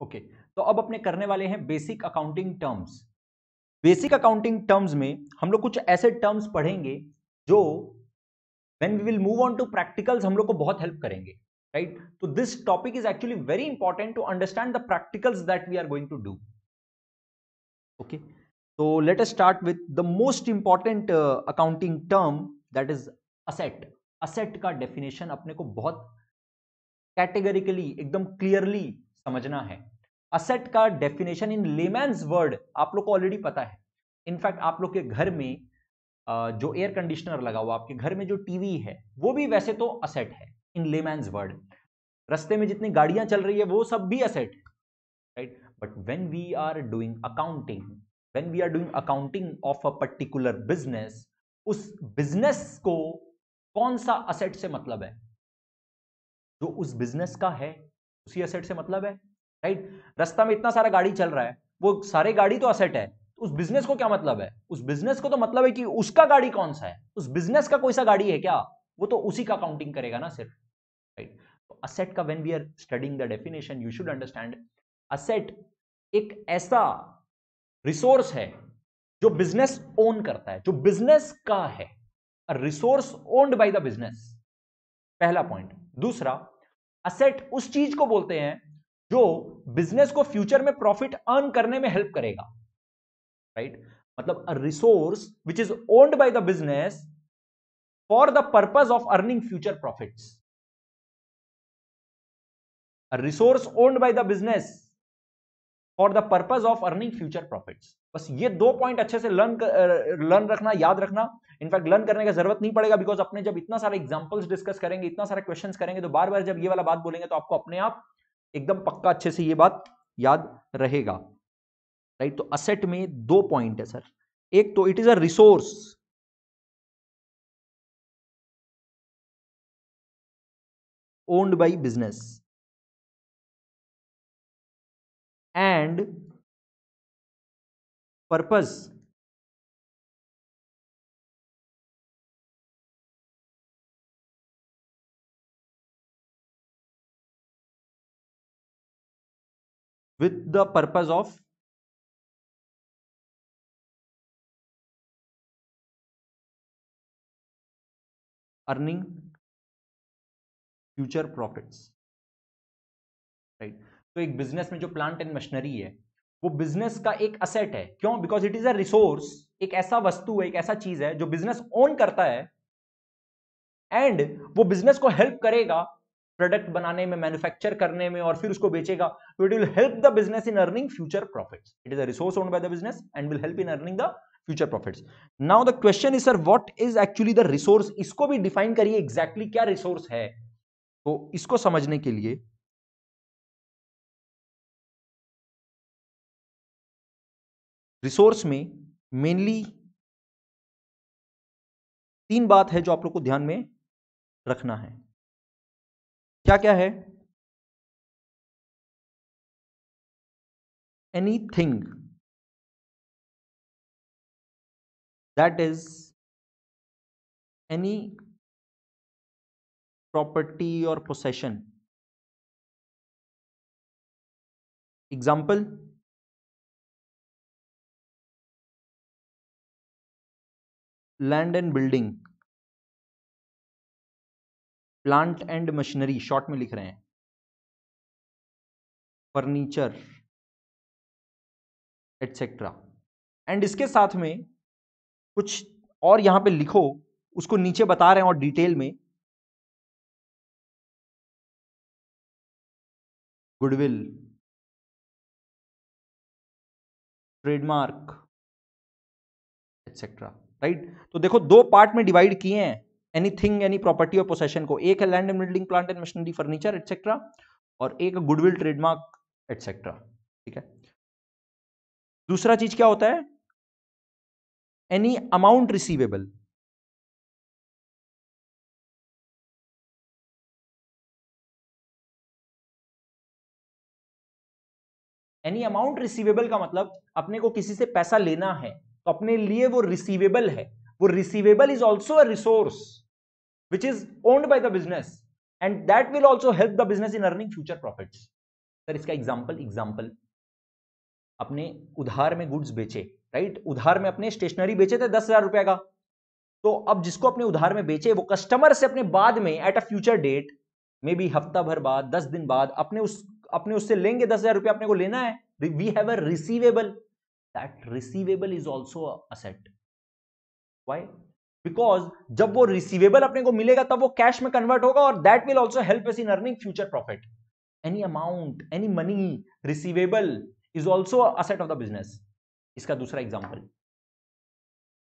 Okay तो अब अपने करने वाले हैं basic accounting terms basic accounting terms में हम लोग कुछ ऐसे टर्म्स पढ़ेंगे जो when we will move on to practicals हम लोग को बहुत हेल्प करेंगे राइट तो this topic is actually very important to understand the practicals that we are going to do okay तो let us start with the most important accounting term that is asset asset का definition अपने को बहुत categorically एकदम clearly समझना है। Asset का definition in layman's word आप लोग को ऑलरेडी पता है। इनफैक्ट आप लोग के घर में जो एयर कंडीशनर लगा हुआ, आपके घर में जो टीवी है, वो भी वैसे तो असेट है इन लेमैन्स वर्ड रस्ते में जितनी गाड़ियाँ चल रही है, वो सब भी असेट है right but when we are doing accounting when we are doing accounting of a particular business उस बिज़नेस को कौन सा असेट से मतलब है? जो उस बिज़नेस का है उसी असेट से मतलब है राइट रास्ता में इतना सारा गाड़ी चल रहा है, वो सारे गाड़ी तो असेट है उस बिज़नेस को क्या मतलब है? उस बिज़नेस को तो मतलब है कि उसका गाड़ी कौन सा है? उस बिज़नेस का कोई सा गाड़ी है क्या? वो तो उसी का काउंटिंग करेगा ना सिर्फ़ राइट तो असेट का when we are studying the definition you should understand asset एक ऐसा रिसोर्स है जो बिज़नेस ओन करता है, जो बिज़नेस का है। Resource owned by the business पहला पॉइंट दूसरा असेट उस चीज़ को बोलते हैं जो बिज़नेस को फ्यूचर में प्रॉफिट अर्न करने में हेल्प करेगा, राइट? right? मतलब resource which is owned by the business for the purpose of earning future profits a resource owned by the business for the purpose of earning future profits बस ये दो point अच्छे से learn learn रखना, याद रखना। In fact learn करने का ज़रूरत नहीं पड़ेगा बिकॉज़ अपने जब इतना सारे एग्जांपल्स डिस्कस करेंगे, इतना सारे क्वेश्चन करेंगे तो बार बार जब ये वाला बात बोलेंगे तो आपको अपने आप एकदम पक्का अच्छे से ये बात याद रहेगा। राइट तो असेट में दो पॉइंट है सर एक तो it is a resource owned by business and purpose with the purpose of earning future profits right तो एक बिज़नेस में जो प्लांट एंड मशीनरी है, वो बिज़नेस का एक असेट है। क्यों? Because it is a resource एक ऐसा वस्तु है, एक ऐसा चीज़ है जो बिज़नेस ओन करता है एंड वो बिज़नेस को हेल्प करेगा प्रोडक्ट बनाने में मैन्युफैक्चर करने में और फिर उसको बेचेगा तो it will help the business in earning future profits it is a resource owned by the business and will help in earning the future profits now the question is sir what is actually the resource इसको भी define करिए exactly क्या resource है। तो इसको समझने के लिए रिसोर्स में मेनली तीन बात है जो आप लोग को ध्यान में रखना है। क्या क्या है? Anything that is any property और possession example land and building plant and machinery, short में लिख रहे हैं। फर्नीचर एटसेट्रा एंड इसके साथ में कुछ और यहाँ पे लिखो, उसको नीचे बता रहे हैं और डिटेल में। गुडविल ट्रेडमार्क एटसेट्रा राइट तो देखो, दो पार्ट में डिवाइड किए हैं। एनीथिंग एनी प्रॉपर्टी और पोसेशन को, एक है land and building plant and machinery furniture etcetera और एक गुडविल ट्रेडमार्क एटसेट्रा ठीक है? दूसरा चीज़ क्या होता है? Any amount receivable any amount receivable का मतलब अपने को किसी से पैसा लेना है तो अपने लिए वो रिसीवेबल है। वो receivable is also a resource which is owned by the business. And that will also help the business in earning future profits. Sir इसका एग्ज़ाम्पल एग्ज़ाम्पल अपने उधार में गुड्स बेचे राइट उधार में अपने स्टेशनरी बेचे थे दस हज़ार रुपए का। तो अब जिसको अपने उधार में बेचे, वो कस्टमर से अपने बाद में at a future date maybe हफ़्ता भर बाद, दस दिन बाद, अपने उस, अपने उससे लेंगे दस हज़ार रुपया अपने को लेना है। We have a receivable that receivable is also asset why because जब वो रिसीवेबल अपने को मिलेगा, तब वो कैश में कन्वर्ट होगा और that will also help us in earning future profit any amount any money receivable is also asset of the business इसका दूसरा एग्ज़ाम्पल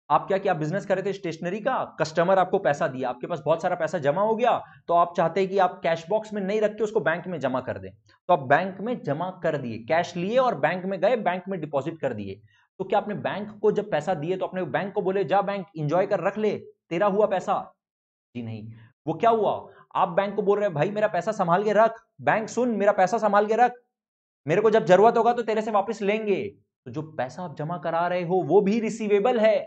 आप क्या क्या बिज़नेस कर रहे थे? स्टेशनरी का? कस्टमर आपको पैसा दिया, आपके पास बहुत सारा पैसा जमा हो गया तो आप चाहते हैं कि आप कैश बॉक्स में नहीं रख के उसको बैंक में जमा कर दें। तो आप बैंक में जमा कर दिए कैश लिए और बैंक में गए बैंक में डिपॉजिट कर दिए। तो क्या आपने बैंक को जब पैसा दिए तो अपने बैंक को बोले, जा बैंक इंजॉय कर, रख ले, तेरा हुआ पैसा? जी नहीं। वो क्या हुआ? आप बैंक को बोल रहे हैं, भाई, मेरा पैसा संभाल के रख, बैंक, सुन, मेरा पैसा संभाल के रख, मेरे को जब ज़रूरत होगा तो तेरे से वापस लेंगे। तो जो पैसा आप जमा करा रहे हो, वो भी रिसीवेबल है।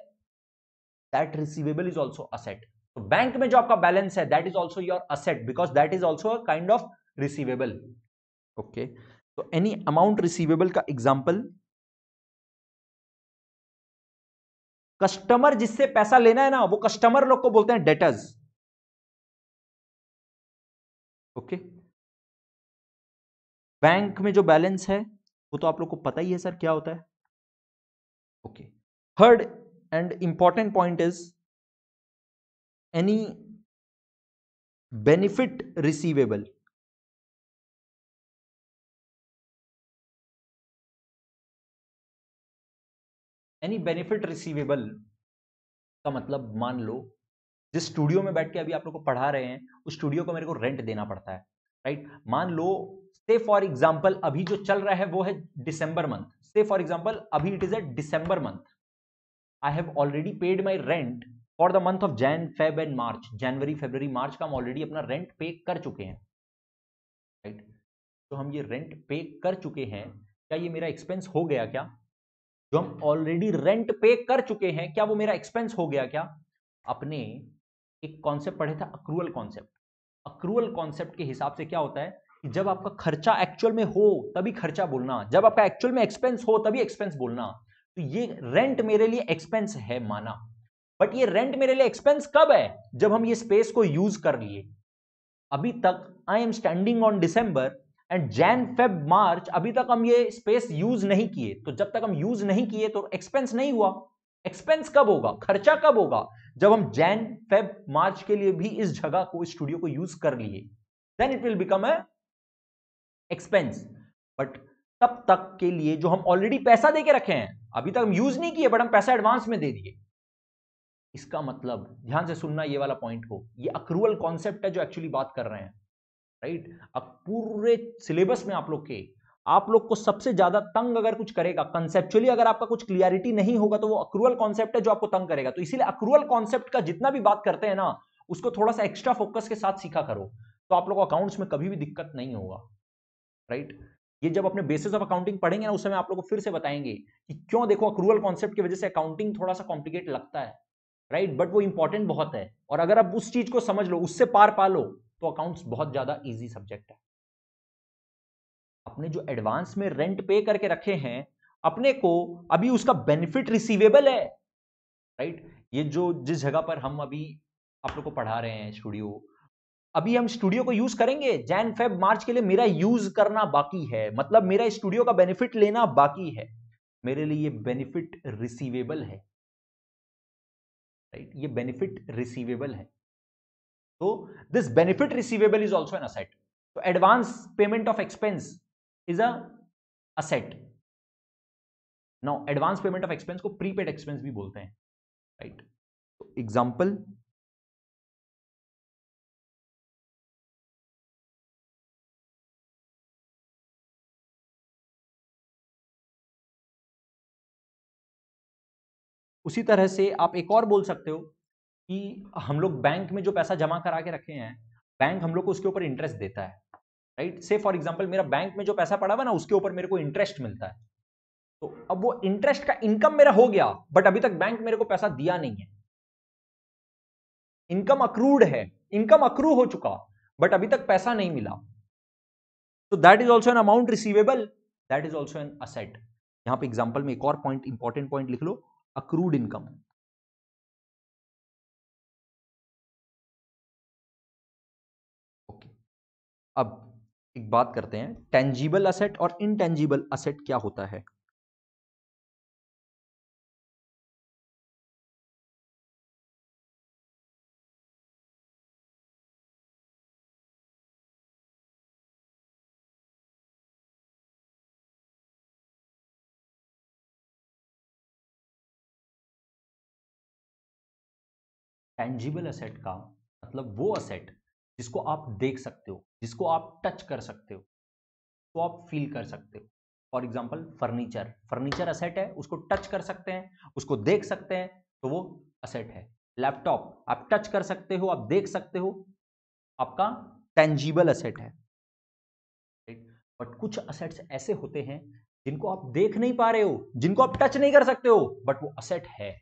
That receivable is also asset तो बैंक में जो आपका बैलेंस है that is also your asset because that is also kind of receivable okay तो एनी अमाउंट रिसीवेबल का एग्ज़ाम्पल कस्टमर जिससे पैसा लेना है ना, वो कस्टमर लोग को बोलते हैं डेटर्स। ओके? बैंक में जो बैलेंस है, वो तो आप लोग को पता ही है सर क्या होता है। Okay. Third and important point is, any benefit receivable any benefit receivable का मतलब मान लो, जिस स्टूडियो में बैठ के अभी आप लोग को पढ़ा रहे हैं, उस स्टूडियो को मेरे को रेंट देना पड़ता है राइट मान लो से फॉर एग्जांपल अभी जो चल रहा है वो है दिसंबर मंथ से फॉर एग्जांपल अभी it is a December month I have already paid my rent for the month of Jan Feb and March जनवरी फेबर मार्च का हम ऑलरेडी अपना रेंट पे कर चुके हैं राइट right? तो हम ये रेंट पे कर चुके हैं. क्या ये मेरा एक्सपेंस हो गया क्या? जो हम ऑलरेडी रेंट पे कर चुके हैं, क्या वो मेरा एक्सपेंस हो गया क्या? अपने एक कॉन्सेप्ट पढ़े था अक्रूअल कॉन्सेप्ट अक्रूअल कॉन्सेप्ट के हिसाब से क्या होता है कि जब आपका खर्चा एक्चुअल में हो, तभी खर्चा बोलना। जब आपका एक्चुअल में एक्सपेंस हो, तभी एक्सपेंस बोलना। तो ये रेंट मेरे लिए एक्सपेंस है माना। बट ये रेंट मेरे लिए एक्सपेंस कब है? जब हम ये स्पेस को यूज़ कर लिए। अभी तक I am standing on December and Jan Feb March अभी तक हम ये स्पेस यूज़ नहीं किए। तो जब तक हम यूज़ नहीं किए तो एक्सपेंस नहीं हुआ। एक्सपेंस कब होगा? खर्चा कब होगा? जब हम जैन फेब मार्च के लिए भी इस जगह को, इस स्टूडियो को यूज़ कर लिए then it will become a expense but तब तक के लिए जो हम ऑलरेडी पैसा दे के रखे हैं, अभी तक हम यूज़ नहीं किए बट हम पैसा एडवांस में दे दिए। इसका मतलब ध्यान से सुनना ये वाला पॉइंट को, ये अक्रूवल कॉन्सेप्ट है जो एक्चुअली बात कर रहे हैं। राइट? अब पूरे सिलेबस में आप लोग के, आप लोग को सबसे ज़्यादा तंग अगर कुछ करेगा कंसेप्चुअली अगर आपका कुछ क्लियरिटी नहीं होगा तो वो अक्रूवल कॉन्सेप्ट है जो आपको तंग करेगा। तो इसीलिए अक्रूवल कॉन्सेप्ट का जितना भी बात करते हैं ना, उसको थोड़ा सा एक्स्ट्रा फोकस के साथ सीखा करो तो आप लोग अकाउंट्स में कभी भी दिक्कत नहीं होगा। राइट? ये जब अपने बेसिस ऑफ़ अकाउंटिंग पढ़ेंगे ना, उस समय आप लोग को फिर से बताएँगे कि क्यों देखो अक्रूवल कॉन्सेप्ट की वजह से अकाउंटिंग थोड़ा सा कॉम्प्लिकेट लगता है। राइट? बट वो इंपॉर्टेंट बहुत है। और अगर आप उस चीज़ को समझ लो, उससे पार पा लो तो अकाउंट्स बहुत ज़्यादा ईजी सब्जेक्ट है। अपने जो एडवांस में रेंट पे करके रखे हैं, अपने को अभी उसका बेनिफिट रिसीवेबल है राइट ये जो जिस जगह पर हम अभी आप लोग को पढ़ा रहे हैं स्टूडियो अभी हम स्टूडियो को यूज़ करेंगे। जैन फेब मार्च के लिए मेरा यूज़ करना बाकी है। मतलब मेरा स्टूडियो का बेनिफिट लेना बाकी है। मेरे लिए ये बेनिफिट रिसीवेबल है। राइट ये बेनिफिट रिसीवेबल है। तो this benefit receivable is also an asset तो advance payment of expense is asset now advance payment of expense को प्रीपेड एक्सपेंस भी बोलते हैं राइट तो एग्जांपल उसी तरह से आप एक और बोल सकते हो कि हम लोग बैंक में जो पैसा जमा करा के रखे हैं, बैंक हम लोग को उसके ऊपर इंटरेस्ट देता है राइट से फॉर एग्ज़ाम्पल मेरा बैंक में जो पैसा पड़ा हुआ ना, उसके ऊपर मेरे को इंटरेस्ट मिलता है। तो अब वो इंटरेस्ट का इनकम मेरा हो गया बट अभी तक बैंक मेरे को पैसा दिया नहीं है। इनकम अक्रूड है इनकम अक्रू हो चुका बट अभी तक पैसा नहीं मिला। तो that is also an amount receivable that is also an asset यहाँ पे एग्ज़ाम्पल में एक और पॉइंट इंपॉर्टेंट पॉइंट लिख लो अक्रूड इनकम अब एक बात करते हैं टेंजिबल असेट और इनटेंजिबल असेट क्या होता है? टेंजिबल असेट का मतलब वो असेट जिसको आप देख सकते हो, जिसको आप टच कर सकते हो तो आप फील कर सकते हो। For example furniture furniture asset है, उसको टच कर सकते हैं, उसको देख सकते हैं तो वो असेट है। लैपटॉप आप टच कर सकते हो, आप देख सकते हो, आपका टेंजिबल असेट है। बट कुछ असेट्स ऐसे होते हैं, जिनको आप देख नहीं पा रहे हो, जिनको आप टच नहीं कर सकते हो बट वो असेट है।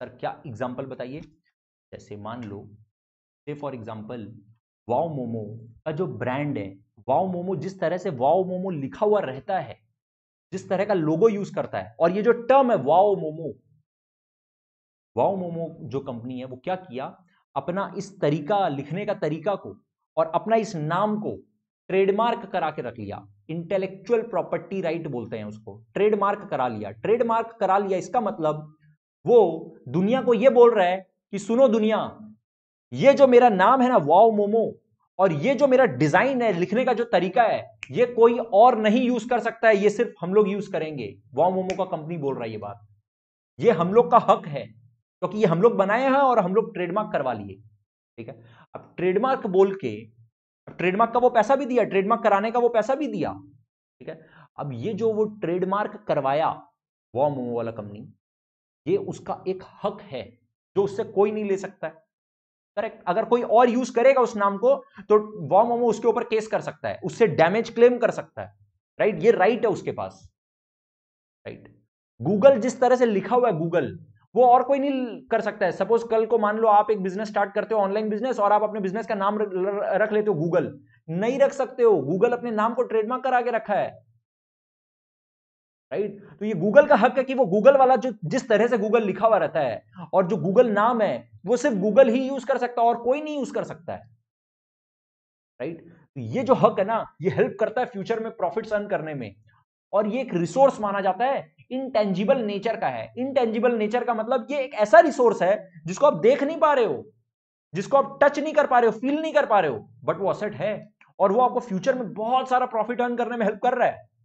सर क्या एग्ज़ाम्पल बताइए? जैसे मान लो से फॉर एग्ज़ाम्पल वाओ मोमो का जो ब्रांड है वाओ मोमो जिस तरह से वाओ मोमो लिखा हुआ रहता है, जिस तरह का लोगो यूज़ करता है, और ये जो टर्म है वाओ मोमो वाओ मोमो जो कंपनी है, वो क्या किया? अपना इस तरीका, लिखने का तरीका को और अपना इस नाम को ट्रेडमार्क करा के रख लिया। इंटेलेक्चुअल प्रॉपर्टी राइट बोलते हैं उसको। ट्रेडमार्क करा लिया। ट्रेडमार्क करा लिया, इसका मतलब वो दुनिया को ये बोल रहा है कि सुनो दुनिया ये जो मेरा नाम है ना, वाओ मोमो, और ये जो मेरा डिज़ाइन है, लिखने का जो तरीका है, ये कोई और नहीं यूज़ कर सकता है, ये सिर्फ़ हम लोग यूज़ करेंगे। वाओ मोमो का कंपनी बोल रहा है ये बात। ये हम लोग का हक है, क्योंकि तो ये हम लोग बनाए हैं और हम लोग ट्रेडमार्क करवा लिए। ठीक है? अब ट्रेडमार्क बोल के ट्रेडमार्क का वो पैसा भी दिया ट्रेडमार्क कराने का वो पैसा भी दिया। ठीक है? अब ये जो वो ट्रेडमार्क करवाया, वाओ मोमो वाला कंपनी, ये उसका एक हक है, जो उससे कोई नहीं ले सकता। है करेक्ट अगर कोई और यूज़ करेगा उस नाम को तो वॉ मोमो उसके ऊपर केस कर सकता है। उससे डैमेज क्लेम कर सकता है। राइट ये राइट है उसके पास। राइट गूगल जिस तरह से लिखा हुआ है गूगल वो और कोई नहीं कर सकता है। सपोज़ कल को मान लो आप एक बिज़नेस स्टार्ट करते हो ऑनलाइन बिज़नेस और आप अपने बिज़नेस का नाम रख लेते हो गूगल नहीं रख सकते हो। गूगल अपने नाम को ट्रेडमार्क करा के रखा है। राइट? तो ये गूगल का हक है कि वो गूगल वाला जो, जिस तरह से गूगल लिखा हुआ रहता है और जो गूगल नाम है, वो सिर्फ़ गूगल ही यूज़ कर सकता है और कोई नहीं यूज़ कर सकता है। राइट? तो ये जो हक है ना, ये हेल्प करता है फ्यूचर में प्रॉफिट अर्न करने में। और ये एक रिसोर्स माना जाता है, इनटेंजिबल नेचर का है। इनटेंजिबल नेचर का मतलब ये एक ऐसा रिसोर्स है, जिसको आप देख नहीं पा रहे हो, जिसको आप टच नहीं कर पा रहे हो, फील नहीं कर पा रहे हो, बट वो असेट है और वो आपको फ्यूचर में बहुत सारा प्रॉफिट अर्न करने में हेल्प कर रहा है।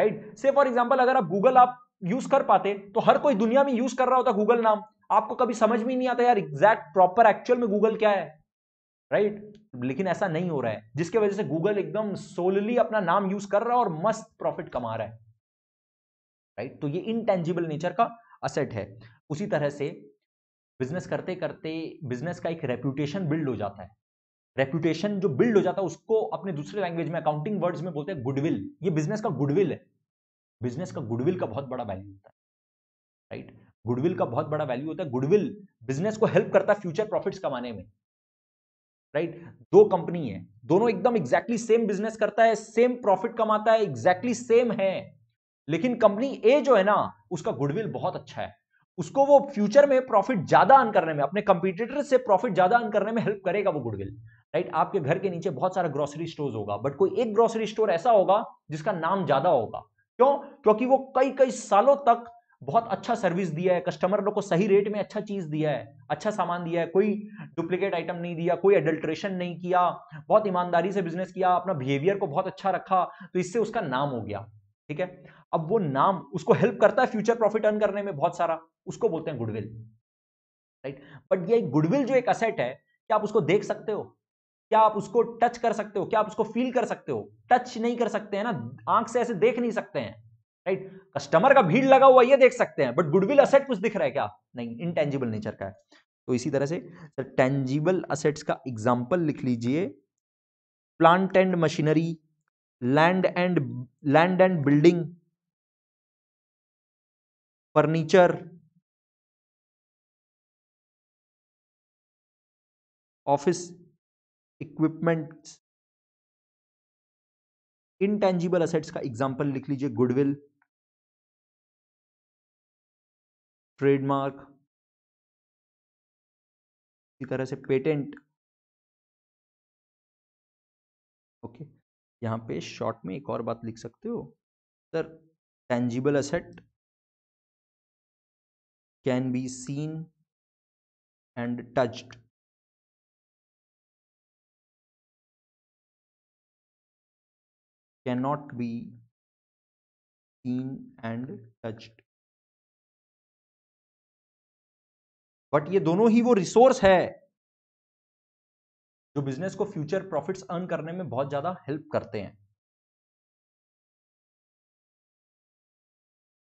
राइट से फॉर एग्ज़ाम्पल अगर आप गूगल आप यूज़ कर पाते तो हर कोई दुनिया में यूज़ कर रहा होता गूगल नाम। आपको कभी समझ में नहीं आता यार एग्जैक्ट प्रॉपर एक्चुअल में गूगल क्या है? Right right? लेकिन ऐसा नहीं हो रहा है, जिसके वजह से गूगल एकदम सोलली अपना नाम यूज़ कर रहा है और मस्त प्रॉफिट कमा रहा है। Right right? तो ये इनटेंजिबल नेचर का असेट है। उसी तरह से बिज़नेस करते करते बिज़नेस का एक रेप्यूटेशन बिल्ड हो जाता है। रेप्यूटेशन जो बिल्ड हो जाता है, उसको अपने दूसरे लैंग्वेज में अकाउंटिंग वर्ड्स में बोलते हैं गुडविल ये बिज़नेस का गुडविल है। बिज़नेस का गुडविल का बहुत बड़ा वैल्यू होता है राइट गुडविल का बहुत बड़ा वैल्यू होता है। गुडविल बिज़नेस को हेल्प करता है फ्यूचर प्रॉफिट्स कमाने में राइट दो कंपनी है, दोनों एकदम एग्जैक्टली सेम बिज़नेस करता है सेम प्रॉफिट कमाता है एग्जैक्टली सेम है। लेकिन कंपनी ए जो है ना, उसका गुडविल बहुत अच्छा है। उसको वो फ्यूचर में प्रॉफिट ज़्यादा अर्न करने में, अपने कंपटीटर से प्रॉफिट ज़्यादा अर्न करने में हेल्प करेगा वो गुडविल राइट आपके घर के नीचे बहुत सारा ग्रोसरी स्टोर होगा बट कोई एक ग्रोसरी स्टोर ऐसा होगा जिसका नाम ज़्यादा होगा। क्यों? क्योंकि वो कई कई सालों तक बहुत अच्छा सर्विस दिया है। कस्टमर लोग को सही रेट में अच्छा चीज़ दिया है अच्छा सामान दिया है। कोई डुप्लीकेट आइटम नहीं दिया, कोई एडल्ट्रेशन नहीं किया, बहुत ईमानदारी से बिज़नेस किया, अपना बिहेवियर को बहुत अच्छा रखा तो इससे उसका नाम हो गया, ठीक है? अब वो नाम, उसको हेल्प करता है फ्यूचर प्रॉफिट अर्न करने में बहुत सारा, उसको बोलते हैं गुडविल राइट बट ये गुडविल जो एक असेट है, क्या आप उसको देख सकते हो? क्या आप उसको टच कर सकते हो? क्या आप उसको फील कर सकते हो? टच नहीं कर सकते हैं ना? आँख से ऐसे देख नहीं सकते हैं राइट कस्टमर का भीड़ लगा हुआ ये देख सकते हैं बट गुडविल असेट कुछ दिख रहा है क्या? नहीं इनटेंजिबल नेचर का है। तो इसी तरह से सर टेंजिबल असेट्स का एग्ज़ाम्पल लिख लीजिए। Plant and machinery land and land and building furniture office equipment intangible assets का एग्ज़ाम्पल लिख लीजिए गुडविल ट्रेडमार्क इसी तरह से पेटेंट ओके यहाँ पे शॉर्ट में एक और बात लिख सकते हो? Sir tangible asset can be seen and touched cannot be seen and touched. But ये दोनों ही वो रिसोर्स है जो बिज़नेस को फ्यूचर प्रॉफिट्स अर्न करने में बहुत ज़्यादा हेल्प करते हैं।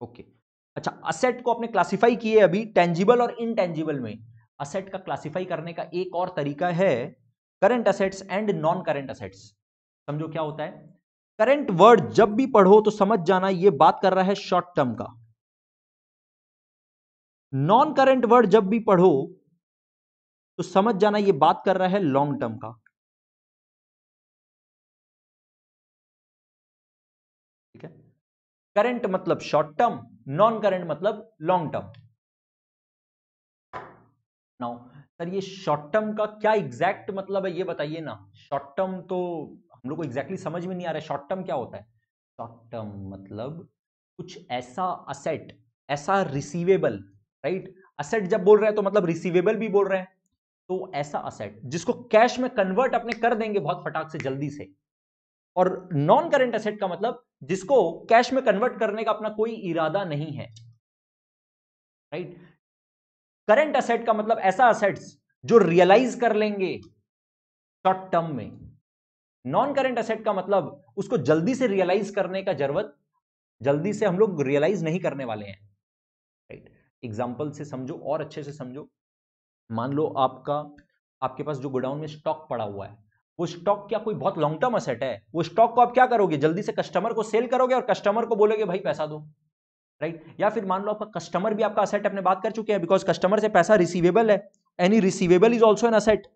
Okay okay. अच्छा असेट को अपने क्लासिफाई किए अभी टेंजिबल और इनटेंजिबल में। असेट का क्लासिफाई करने का एक और तरीका है current assets and non current assets समझो क्या होता है? करंट वर्ड जब भी पढ़ो तो समझ जाना ये बात कर रहा है शॉर्ट टर्म का। नॉन करंट वर्ड जब भी पढ़ो तो समझ जाना ये बात कर रहा है लॉन्ग टर्म का। ठीक है? करंट मतलब शॉर्ट टर्म, नॉन करंट मतलब लॉन्ग टर्म। नाउ, सर ये शॉर्ट टर्म का क्या एग्जैक्ट मतलब है ये बताइए ना। शॉर्ट टर्म तो हम लोग को एग्जैक्टली समझ में नहीं आ रहा है शॉर्ट टर्म क्या होता है? शॉर्ट टर्म मतलब कुछ ऐसा असेट ऐसा रिसीवेबल राइट असेट जब बोल रहे हैं तो मतलब रिसीवेबल भी बोल रहे हैं। तो ऐसा असेट जिसको कैश में कन्वर्ट अपने कर देंगे बहुत फटाक से, जल्दी से। और नॉन करेंट असेट का मतलब जिसको कैश में कन्वर्ट करने का अपना कोई इरादा नहीं है। राइट करेंट असेट का मतलब ऐसा असेट्स जो रियलाइज़ कर लेंगे शॉर्ट टर्म में। नॉन करेंट असेट का मतलब उसको जल्दी से रियलाइज़ करने का ज़रूरत, जल्दी से हम लोग रियलाइज़ नहीं करने वाले हैं। राइट एग्ज़ाम्पल से समझो, और अच्छे से समझो। मान लो आपका, आपके पास जो गोडाउन में स्टॉक पड़ा हुआ है, वो स्टॉक क्या कोई बहुत लॉन्ग टर्म असेट है? वो स्टॉक को आप क्या करोगे? जल्दी से कस्टमर को सेल करोगे और कस्टमर को बोलोगे, भाई, पैसा दो। Right right? या फिर मान लो आपका कस्टमर भी आपका असेट अपने बात कर चुके हैं बिकॉज़ कस्टमर से पैसा रिसीवेबल है। Any receivable is also an asset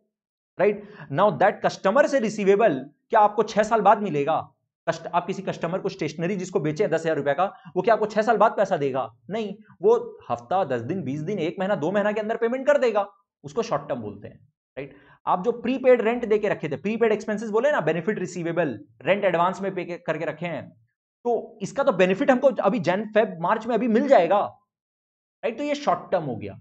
right now that customer से रिसीवेबल क्या आपको छह साल बाद मिलेगा? कस्ट, आप किसी कस्टमर को स्टेशनरी जिसको बेचे दस हज़ार रुपए का वो क्या आपको छह साल बाद पैसा देगा? नहीं वो हफ़्ता दस दिन बीस दिन एक महीना दो महीना के अंदर पेमेंट कर देगा। उसको शॉर्ट टर्म बोलते हैं। राइट आप जो प्रीपेड रेंट देके रखे थे प्रीपेड एक्सपेंसेस बोले ना बेनिफिट रिसीवेबल रेंट एडवांस में पे करके रखे हैं तो इसका तो बेनिफिट हमको अभी जन फेब मार्च में अभी मिल जाएगा। राइट तो ये शॉर्ट टर्म हो गया।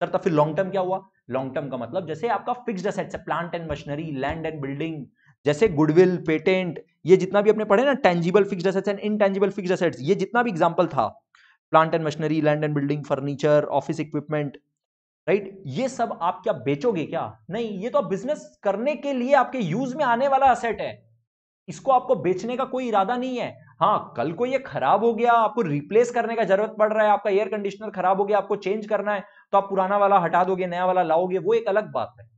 सर तो फिर लॉन्ग टर्म क्या हुआ? लॉन्ग टर्म का मतलब जैसे आपका फिक्स्ड असेट्स है plant and machinery land and building जैसे गुडविल पेटेंट ये जितना भी आपने पढ़े ना tangible fixed assets and intangible fixed assets ये जितना भी एग्जांपल था plant and machinery land and building furniture office equipment right ये सब आप क्या बेचोगे क्या? नहीं, ये तो बिज़नेस करने के लिए आपके यूज़ में आने वाला असेट है। इसको आपको बेचने का कोई इरादा नहीं है। हाँ कल को ये खराब हो गया, आपको रिप्लेस करने का ज़रूरत पड़ रहा है, आपका एयर कंडीशनर खराब हो गया, आपको चेंज करना है तो आप पुराना वाला हटा दोगे, नया वाला लाओगे, वो एक अलग बात है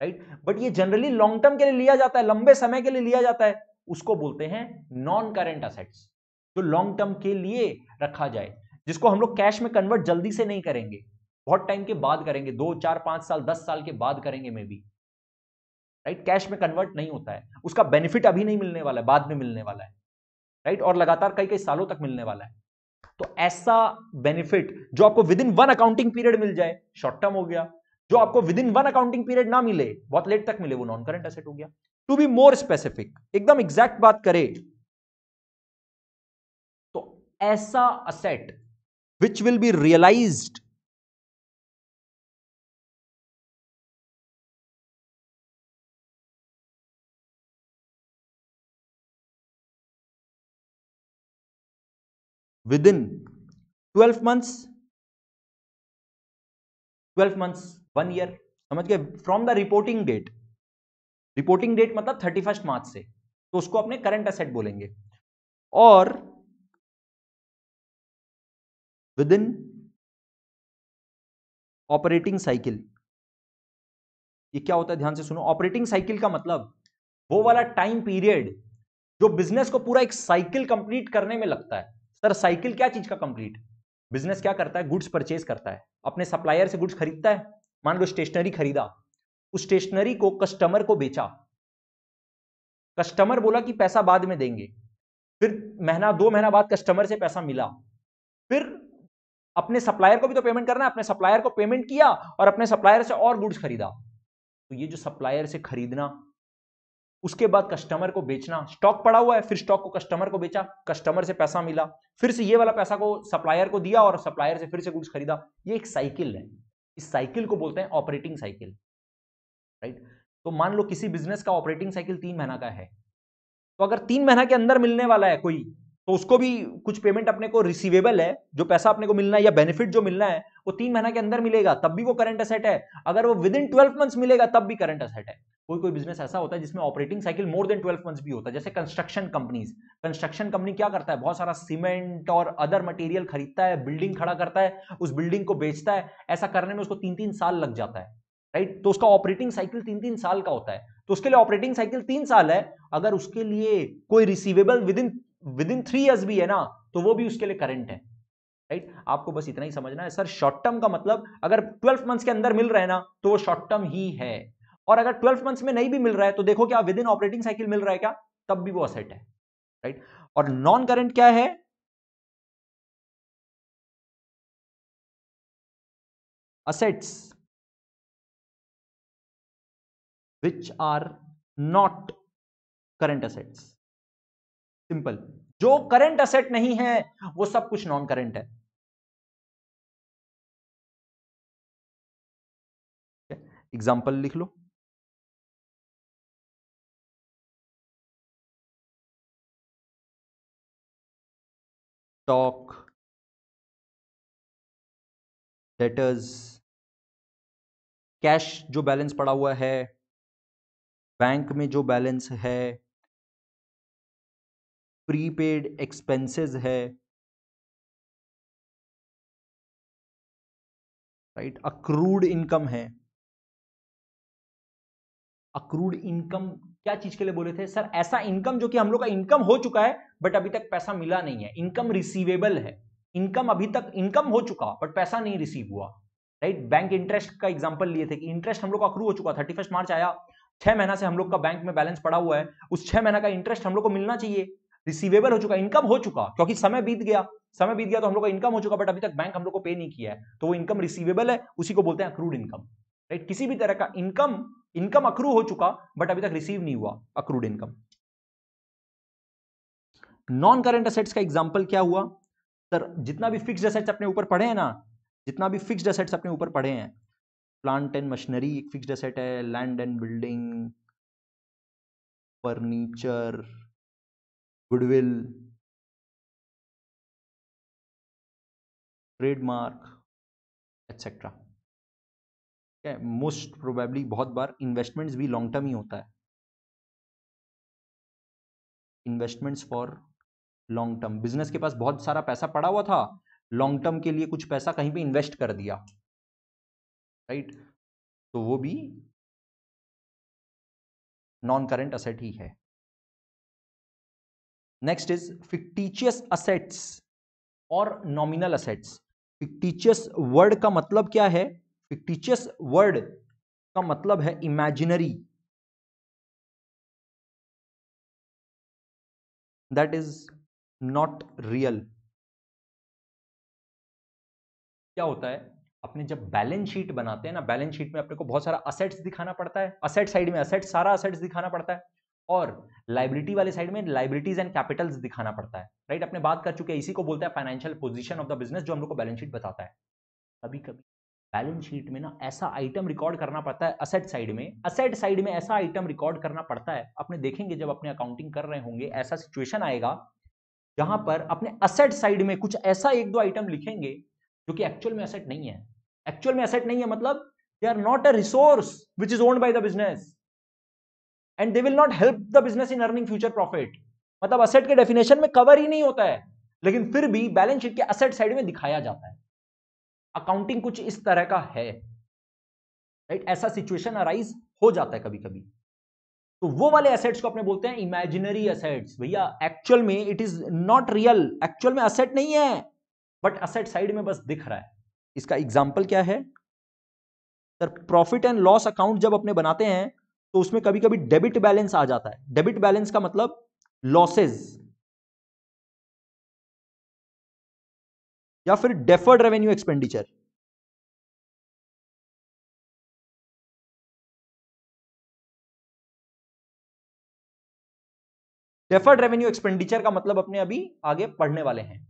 राइट बट ये जनरली लॉन्ग टर्म के लिए लिया जाता है, लंबे समय के लिए लिया जाता है, उसको बोलते हैं नॉन करेंट असेट्स जो लॉन्ग टर्म के लिए रखा जाए, जिसको हम लोग कैश में कन्वर्ट जल्दी से नहीं करेंगे, बहुत टाइम के बाद करेंगे, दो, चार, पाँच साल, दस साल के बाद करेंगे मे बी राइट कैश में कन्वर्ट नहीं होता है, उसका बेनिफिट अभी नहीं मिलने वाला है, बाद में मिलने वाला है राइट और लगातार कई कई सालों तक मिलने वाला है। तो ऐसा बेनिफिट जो आपको within one accounting period मिल जाए शॉर्ट टर्म हो गया, जो आपको within one accounting period ना मिले, बहुत लेट तक मिले, वो नॉन करंट एसेट हो गया। टू बी मोर स्पेसिफिक एकदम एग्जैक्ट बात करें तो ऐसा asset which will be realised within 12 months 12 months one year समझ गए? From the reporting date reporting date मतलब थर्टी फ़र्स्ट मार्च से। तो उसको अपने करंट असेट बोलेंगे। और विद इन ऑपरेटिंग साइकिल ये क्या होता है? ध्यान से सुनो। ऑपरेटिंग साइकिल का मतलब वो वाला टाइम पीरियड जो बिज़नेस को पूरा एक साइकिल कंप्लीट करने में लगता है। सर, साइकिल क्या चीज़ का कंप्लीट? बिज़नेस क्या करता है? गुड्स परचेज करता है। अपने सप्लायर से गुड्स खरीदता है? मान लो स्टेशनरी खरीदा, उस स्टेशनरी को कस्टमर को बेचा। कस्टमर बोला कि पैसा बाद में देंगे। फिर महीना, दो महीना बाद कस्टमर से पैसा मिला। फिर अपने सप्लायर को भी तो पेमेंट करना है, अपने सप्लायर को पेमेंट किया और अपने सप्लायर से और गुड्स खरीदा। तो ये जो सप्लायर से खरीदना उसके बाद कस्टमर को बेचना। स्टॉक पड़ा हुआ है, फिर स्टॉक को कस्टमर को बेचा कस्टमर से पैसा मिला, फिर से ये वाला पैसा को सप्लायर को दिया और सप्लायर से फिर से गुड्स खरीदा। ये एक साइकिल है। इस साइकिल को बोलते हैं ऑपरेटिंग साइकिल राइट तो मान लो किसी बिज़नेस का ऑपरेटिंग साइकिल तीन महीना का है। तो अगर तीन महीना के अंदर मिलने वाला है कोई तो उसको भी कुछ पेमेंट अपने को रिसीवेबल है, जो पैसा अपने को मिलना है या बेनिफिट जो मिलना है, वो तीन महीना के अंदर मिलेगा, तब भी वो करंट असेट है। अगर वो विद इन ट्वेल्व मंथ्स मिलेगा, तब भी करंट असेट है। कोई कोई बिज़नेस ऐसा होता है जिसमें operating cycle more than twelve months भी होता है। जैसे कंस्ट्रक्शन कंपनीज़ कंस्ट्रक्शन कंपनी क्या करता है? बहुत सारा सीमेंट और अदर मटेरियल खरीदता है बिल्डिंग खड़ा करता है, उस बिल्डिंग को बेचता है। ऐसा करने में उसको तीन तीन साल लग जाता है राइट तो उसका ऑपरेटिंग साइकिल तीन तीन साल का होता है। तो उसके लिए ऑपरेटिंग साइकिल तीन साल है। अगर उसके लिए कोई receivable within within three years भी है ना तो वो भी उसके लिए करंट है राइट आपको बस इतना ही समझना है। सर शॉर्ट टर्म का मतलब अगर ट्वेल्व मंथ्स के अंदर मिल रहा है ना तो वो शॉर्ट टर्म ही है। और अगर ट्वेल्व मंथ्स में नहीं भी मिल रहा है तो देखो क्या विद इन ऑपरेटिंग साइकिल मिल रहा है क्या? तब भी वो असेट है राइट और नॉन करेंट क्या है? Assets, which are not current assets. Simple जो करंट असेट नहीं है, वो सब कुछ नॉन करंट है। एग्ज़ाम्पल लिख लो। स्टॉक डेटर्स कैश जो बैलेंस पड़ा हुआ है, बैंक में जो बैलेंस है, प्रीपेड एक्सपेंसेस है। राइट, अक्रूड इनकम है। अक्रूड इनकम क्या चीज़ के लिए बोले थे? सर, ऐसा इनकम जो कि हम लोग का इनकम हो चुका है बट अभी तक पैसा मिला नहीं है। इनकम रिसीवेबल है। इनकम अभी तक इनकम हो चुका बट पैसा नहीं रिसीव हुआ। राइट बैंक इंटरेस्ट का एग्जांपल लिए थे कि इंटरेस्ट हम लोग का अक्रू हो चुका थर्टी मार्च आया। छह महीना से हम लोग का बैंक में बैलेंस पड़ा हुआ है। उस छह महीना का इंटरेस्ट हम लोग को मिलना चाहिए। रिसीवेबल हो चुका इनकम हो चुका, क्योंकि समय बीत गया। समय बीत गया तो हम लोग का इनकम हो चुका बट अभी तक बैंक हम लोग को पे नहीं किया है। तो वो इनकम रिसीवेबल है, उसी को बोलते हैं अक्रूड इनकम राइट किसी भी तरह का इनकम इनकम अक्रू हो चुका बट अभी तक रिसीव नहीं हुआ accrued income non current assets का एग्ज़ाम्पल क्या हुआ? सर जितना भी फिक्स्ड असेट्स अपने ऊपर पढ़े हैं ना, जितना भी फिक्स्ड असेट्स अपने ऊपर पढ़े हैं प्लांट एंड मशीनरी एक फिक्स्ड असेट है land and building furniture goodwill trademark etcetera most probably बहुत बार इन्वेस्टमेंट्स भी लॉन्ग टर्म ही होता है। Investments for long term business के पास बहुत सारा पैसा पड़ा हुआ था लॉन्ग टर्म के लिए कुछ पैसा कहीं पे इन्वेस्ट कर दिया। राइट तो वो भी नॉन करेंट असेट ही है। नेक्स्ट इज़ फिक्टिशियस असेट्स और नॉमिनल असेट्स फिक्टिशियस वर्ड का मतलब क्या है? फिक्टिशियस वर्ड का मतलब है imaginary that is not real क्या होता है? अपने जब बैलेंस शीट बनाते हैं ना बैलेंस शीट में अपने को बहुत सारा असेट्स दिखाना पड़ता है। असेट साइड में असेट सारा असेट्स दिखाना पड़ता है। और लाइबिलिटी वाले साइड में लाइबिलिटीज एंड कैपिटल्स दिखाना पड़ता है। राइट अपने बात कर चुके हैं, इसी को बोलते हैं financial position of the business जो हम लोग को बैलेंस शीट बताता है। कभी कभी बैलेंस शीट में ना ऐसा आइटम रिकॉर्ड करना पड़ता है असेट साइड में। असेट साइड में ऐसा आइटम रिकॉर्ड करना पड़ता है। अपने देखेंगे जब अपने अकाउंटिंग कर रहे होंगे, ऐसा सिचुएशन आएगा जहाँ पर अपने असेट साइड में कुछ ऐसा एक दो आइटम लिखेंगे जो कि एक्चुअल में असेट नहीं है। एक्चुअल में असेट नहीं है मतलब they are not a resource which is owned by the business and they will not help the business in earning future profit मतलब असेट के डेफिनेशन में कवर ही नहीं होता है, लेकिन फिर भी बैलेंस शीट के असेट साइड में दिखाया जाता है। अकाउंटिंग कुछ इस तरह का है। राइट ऐसा सिचुएशन अराइज हो जाता है कभी कभी तो वो वाले एसेट्स को अपने बोलते हैं इमेजिनरी एसेट्स भैया एक्चुअल में it is not real actual में असेट नहीं है। बट असेट साइड में बस दिख रहा है। इसका एग्ज़ाम्पल क्या है? Sir profit and loss account जब अपने बनाते हैं तो उसमें कभी कभी डेबिट बैलेंस आ जाता है। डेबिट बैलेंस का मतलब लॉसेज या फिर deferred revenue expenditure deferred revenue expenditure का मतलब अपने अभी आगे पढ़ने वाले हैं।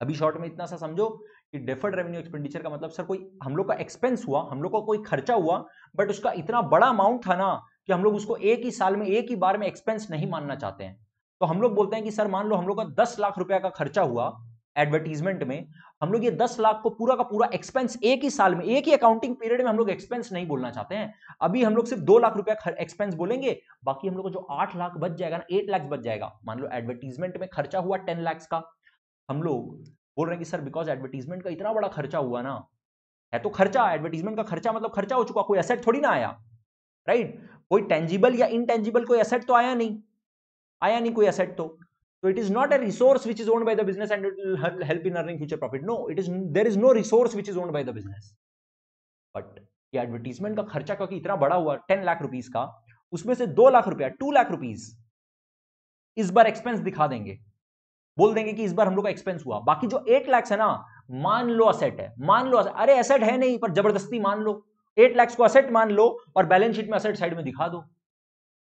अभी शॉर्ट में इतना सा समझो कि डेफर्ड रेवेन्यू एक्सपेंडिचर का मतलब सर, कोई, हम लोग का एक्सपेंस हुआ, हम लोग का कोई खर्चा हुआ बट उसका इतना बड़ा अमाउंट था ना कि हम लोग उसको एक ही साल में, एक ही बार में एक्सपेंस नहीं मानना चाहते हैं। तो हम लोग बोलते हैं कि, सर, मान लो हम लोग का दस लाख रुपया का खर्चा हुआ एडवर्टीजमेंट में, हम लोग ये दस लाख को पूरा का पूरा एक्सपेंस एक ही साल में, एक ही अकाउंटिंग पीरियड में हम लोग एक्सपेंस नहीं बोलना चाहते हैं। अभी हम लोग सिर्फ़ दो लाख रुपया एक्सपेंस बोलेंगे, बाकी हम लोग जो आठ लाख बच जाएगा ना एट लाख बच जाएगा। मान लो एडवर्टीजमेंट में खर्चा हुआ टेन लैक्स का, हम लोग बोल रहे हैं कि, सर बिकॉज़ एडवर्टीजमेंट का इतना बड़ा खर्चा हुआ ना, है तो खर्चा एडवर्टीजमेंट का खर्चा मतलब खर्चा हो चुका, कोई एसेट थोड़ी ना आया राइट कोई टेंजिबल या इनटेंजिबल कोई एसेट तो आया नहीं आया नहीं कोई एसेट तो। It is not a resource which is owned by the business and it will help in earning future profit. No, it is there is no resource which is owned by the business. But ये advertisement का खर्चा क्योंकि इतना बड़ा हुआ ten lakh rupees का उसमें से दो लाख रुपया टू लाख रुपीज़ इस बार एक्सपेंस दिखा देंगे बोल देंगे कि इस बार हम लोग का एक्सपेंस हुआ बाकी जो एट लैक्स है ना मान लो असेट है मान लो अरे एसेट है नहीं पर ज़बरदस्ती मान लो एट लैक्स को असेट मान लो और बैलेंस शीट में असेट साइड में दिखा दो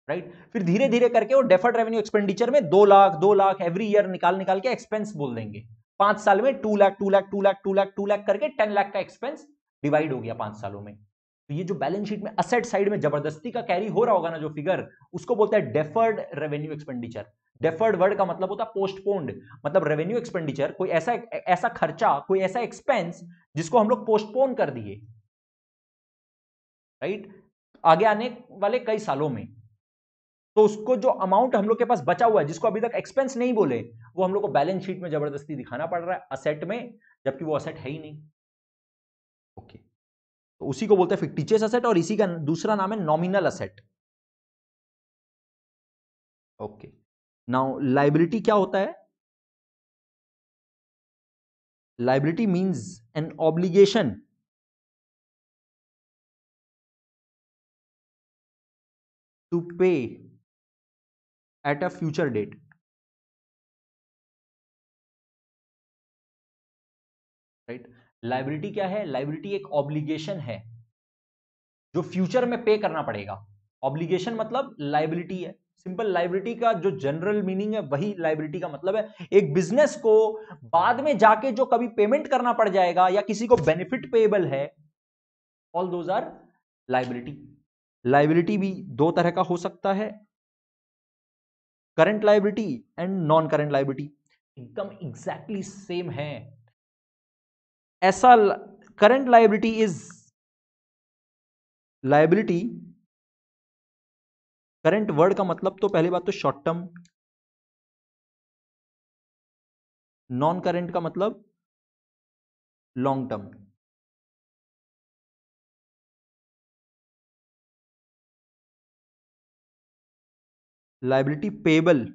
राइट फिर धीरे धीरे करके वो डेफर्ड रेवेन्यू एक्सपेंडिचर में दो लाख दो लाख एवरी ईयर निकाल निकाल के एक्सपेंस बोल देंगे। पाँच साल में two lakh two lakh two lakh two lakh two lakh करके टेन लाख का एक्सपेंस डिवाइड हो गया पाँच सालों में। तो ये जो बैलेंस शीट में असेट साइड में ज़बरदस्ती का कैरी हो रहा होगा ना जो फिगर उसको बोलते हैं deferred revenue expenditure deferred word का मतलब होता है पोस्टपोन्ड मतलब रेवेन्यू एक्सपेंडिचर कोई ऐसा ऐसा खर्चा, कोई ऐसा एक्सपेंस जिसको हम लोग पोस्टपोन कर दिए। राइट आगे आने वाले कई सालों में। तो उसको जो अमाउंट हम लोग के पास बचा हुआ है, जिसको अभी तक एक्सपेंस नहीं बोले, वो हम लोग को बैलेंस शीट में ज़बरदस्ती दिखाना पड़ रहा है असेट में, जबकि वो असेट है ही नहीं। ओके तो उसी को बोलते हैं फिक्टिचियस असेट और इसी का दूसरा नाम है nominal asset okay now liability क्या होता है? Liability means an obligation to pay at a future date. Right liability क्या है? लाइबिलिटी एक ऑब्लिगेशन है, जो फ्यूचर में पे करना पड़ेगा। ऑब्लिगेशन मतलब लाइबिलिटी है। सिंपल लाइबिलिटी का जो जनरल मीनिंग है, वही लाइबिलिटी का मतलब है, एक बिज़नेस को बाद में जाके जो कभी पेमेंट करना पड़ जाएगा या किसी को बेनिफिट पेएबल है all those are liability liability भी दो तरह का हो सकता है current liability and non current liability एकदम एग्जैक्टली सेम है। ऐसा current liability is liability current word का मतलब तो पहली बात तो शॉर्ट टर्म नॉन करंट का मतलब long term liability payable.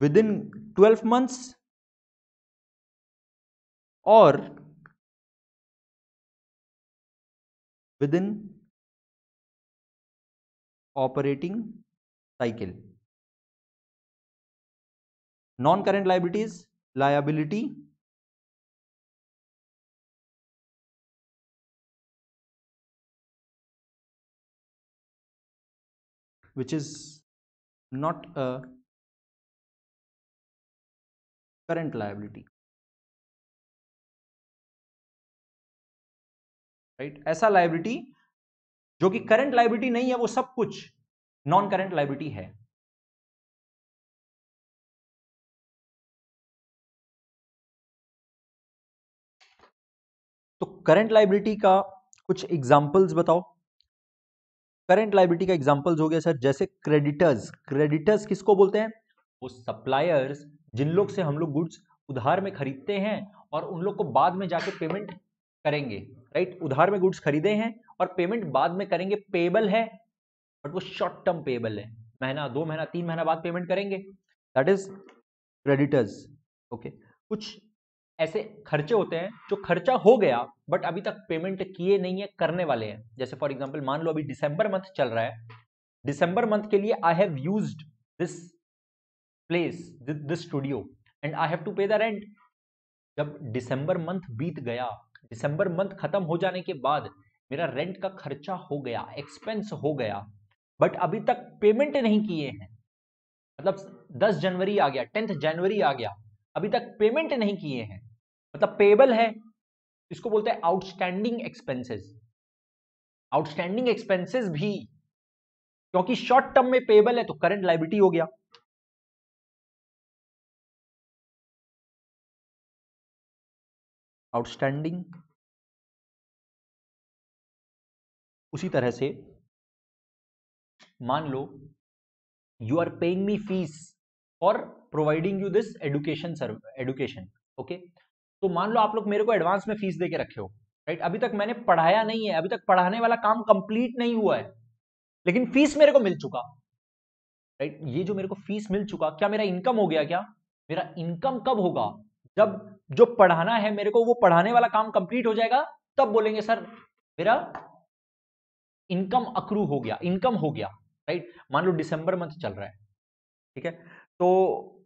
Within 12 months or within operating cycle. Non current liabilities liability which is not a current liability right? ऐसा liability जो कि करंट लाइबिलिटी नहीं है, वो सब कुछ नॉन करंट लाइबिलिटी है तो करंट लाइबिलिटी का कुछ एग्जांपल्स बताओ करंट लाइबिलिटी का एग्जांपल्स हो गया सर जैसे क्रेडिटर्स क्रेडिटर्स किसको बोलते हैं? वो सप्लायर्स जिन लोग से हम लोग गुड्स उधार में खरीदते हैं और उन लोग को बाद में जाके पेमेंट करेंगे राइट उधार में गुड्स खरीदे हैं और पेमेंट बाद में करेंगे पेबल है बट वो शॉर्ट टर्म पेबल है। महीना, दो महीना, तीन महीना बाद पेमेंट करेंगे। दैट इज़ क्रेडिटर्स ओके कुछ ऐसे खर्चे होते हैं जो खर्चा हो गया बट अभी तक पेमेंट किए नहीं है, करने वाले हैं। जैसे फॉर एग्जांपल मान लो अभी दिसंबर मंथ चल रहा है। दिसंबर मंथ के लिए I have use this place this studio and I have to pay the rent जब दिसंबर मंथ बीत गया दिसंबर मंथ खत्म हो जाने के बाद मेरा रेंट का खर्चा हो गया एक्सपेंस हो गया बट अभी तक पेमेंट नहीं किए हैं। मतलब 10 जनवरी आ गया टेंथ जनवरी आ गया, अभी तक पेमेंट नहीं किए हैं। मतलब पेबल है, इसको बोलते हैं आउटस्टैंडिंग एक्सपेंसेस आउटस्टैंडिंग एक्सपेंसेस भी, क्योंकि शॉर्ट टर्म में पेबल है तो करंट लाइबिलिटी हो गया। आउटस्टैंडिंग उसी तरह से, मान लो you are paying me fees for providing you this education serve education okay तो मान लो आप लोग मेरे को एडवांस में फ़ीस दे के रखे हो राइट अभी तक मैंने पढ़ाया नहीं है, अभी तक पढ़ाने वाला काम कंप्लीट नहीं हुआ है, लेकिन फ़ीस मेरे को मिल चुका राइट ये जो मेरे को फ़ीस मिल चुका, क्या मेरा इनकम हो गया क्या? मेरा इनकम कब होगा? जब जो पढ़ाना है मेरे को, वो पढ़ाने वाला काम कंप्लीट हो जाएगा, तब बोलेंगे, सर, मेरा इनकम अक्रू हो गया इनकम हो गया राइट मान लो दिसंबर मंथ चल रहा है, ठीक है? तो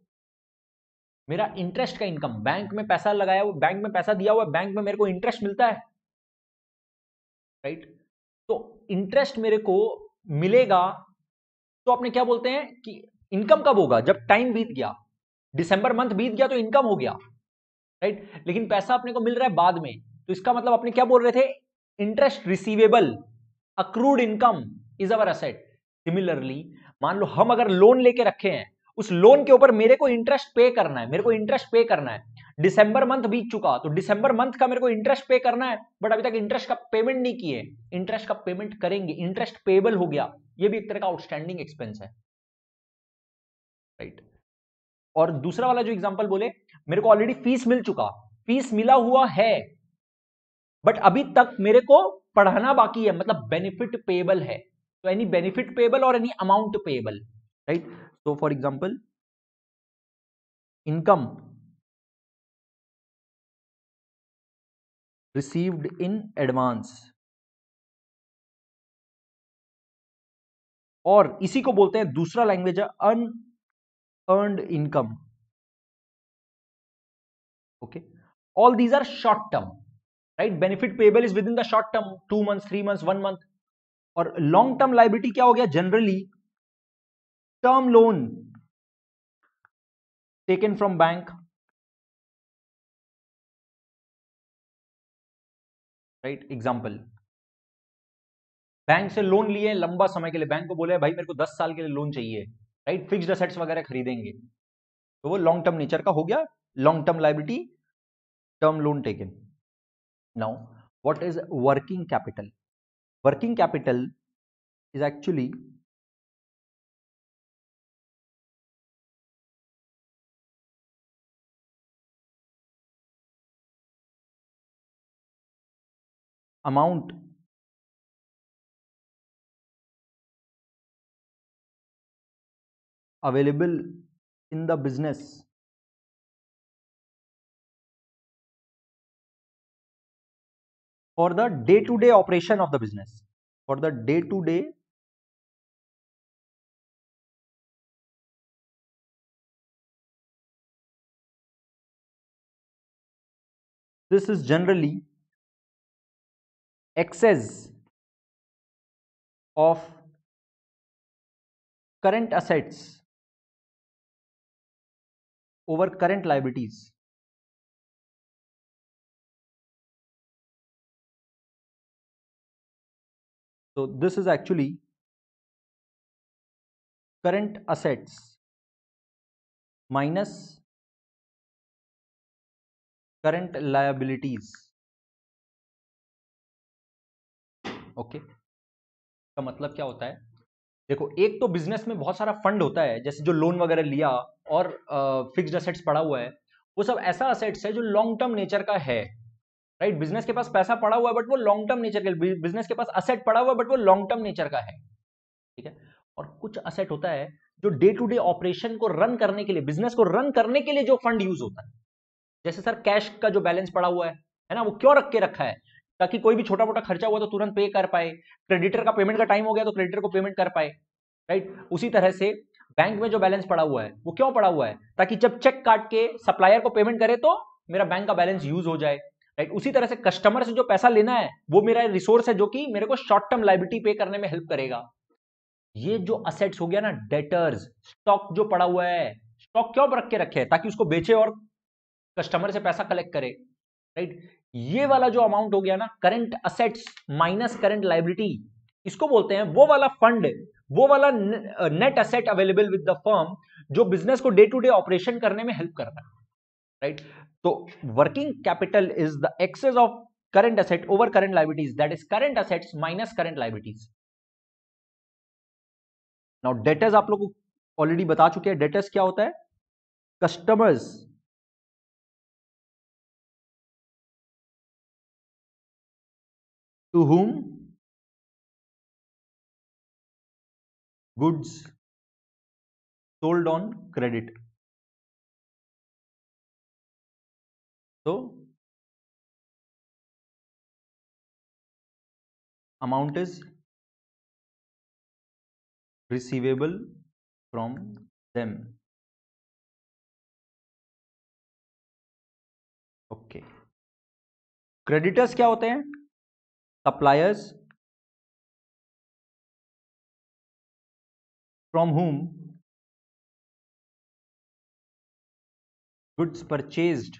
मेरा इंटरेस्ट का इनकम बैंक में पैसा लगाया हुआ बैंक में पैसा दिया हुआ बैंक में मेरे को इंटरेस्ट मिलता है। राइट तो इंटरेस्ट मेरे को मिलेगा तो आपने क्या बोलते हैं कि इनकम कब होगा? जब टाइम बीत गया। दिसंबर मंथ बीत गया तो इनकम हो गया। राइट लेकिन पैसा अपने को मिल रहा है बाद में। तो इसका मतलब अपने क्या बोल रहे थे? Interest receivable accrued income is our asset similarly मान लो हम अगर लोन लेके रखे हैं उस लोन के ऊपर मेरे को इंटरेस्ट पे करना है, मेरे को इंटरेस्ट पे करना है। दिसंबर मंथ बीत चुका तो दिसंबर मंथ का मेरे को इंटरेस्ट पे करना है बट अभी तक इंटरेस्ट का पेमेंट नहीं किए। इंटरेस्ट का पेमेंट करेंगे इंटरेस्ट पेबल हो गया। ये भी एक तरह का आउटस्टैंडिंग एक्सपेंस है। राइट और दूसरा वाला जो एग्ज़ाम्पल बोले, मेरे को ऑलरेडी फ़ीस मिल चुका। फ़ीस मिला हुआ है बट अभी तक मेरे को पढ़ाना बाकी है मतलब बेनिफिट पेबल है। तो एनी बेनिफिट पेबल और any amount payable right? So, for example, income received in advance. और इसी को बोलते हैं दूसरा लैंग्वेज है unearned income okay all these are short term right benefit payable is within the short term two months three months one month और long term liability क्या हो गया? Generally term loan taken from bank right example bank से loan लिए, लंबा समय के लिए बैंक को बोले, भाई मेरे को दस साल के लिए लोन चाहिए राइट फिक्स्ड असेट्स वगैरह खरीदेंगे। तो वो लॉन्ग टर्म नेचर का हो गया long term liability term loan taken now what is working capital working capital is actually amount. Available in the business. For the day to day operation of the business. For the day to day this is generally excess of current assets over current liabilities So this is actually current assets minus current liabilities. Okay? का मतलब क्या होता है? देखो, एक तो business में बहुत सारा फंड होता है, जैसे जो लोन वगैरह लिया और फिक्स्ड असेट्स पड़ा हुआ है, वो सब ऐसा असेट्स है जो लॉन्ग टर्म नेचर का है राइट बिज़नेस के पास पैसा पड़ा हुआ है बट वो लॉन्ग टर्म नेचर का बिज़नेस के पास असेट पड़ा हुआ है बट वो लॉन्ग टर्म नेचर का है, ठीक है? और कुछ असेट होता है जो डे टू डे ऑपरेशन को रन करने के लिए बिज़नेस को रन करने के लिए जो फंड यूज़ होता है। जैसे सर कैश का जो बैलेंस पड़ा हुआ है है ना? वो क्यों रख के रखा है? ताकि कोई भी छोटा मोटा खर्चा हुआ तो तुरंत पे कर पाए। क्रेडिटर का पेमेंट का टाइम हो गया तो क्रेडिटर को पेमेंट कर पाए। राइट उसी तरह से बैंक में जो बैलेंस पड़ा हुआ है, वो क्यों पड़ा हुआ है? ताकि जब चेक काट के सप्लायर को पेमेंट करे तो मेरा बैंक का बैलेंस यूज़ हो जाए। राइट उसी तरह से कस्टमर से जो पैसा लेना है, वो मेरा रिसोर्स है जो कि मेरे को शॉर्ट टर्म लाइबिलिटी पे करने में हेल्प करेगा। ये जो असेट्स हो गया ना डेटर्स स्टॉक जो पड़ा हुआ है स्टॉक क्यों रख के रखे ताकि उसको बेचे और कस्टमर से पैसा कलेक्ट करे। राइट ये वाला जो अमाउंट हो गया ना current assets minus current liability इसको बोलते हैं, वो वाला फंड वो वाला net asset available with the firm जो बिज़नेस को डे टू डे ऑपरेशन करने में हेल्प करता है राइट तो working capital is the excess of current asset over current liabilities that is current assets minus current liabilities now debtors आप लोग already बता चुके हैं डेटर्स क्या होता है? Customers to whom goods sold on credit so amount is receivable from them okay. Creditors क्या होते हैं suppliers from whom goods purchased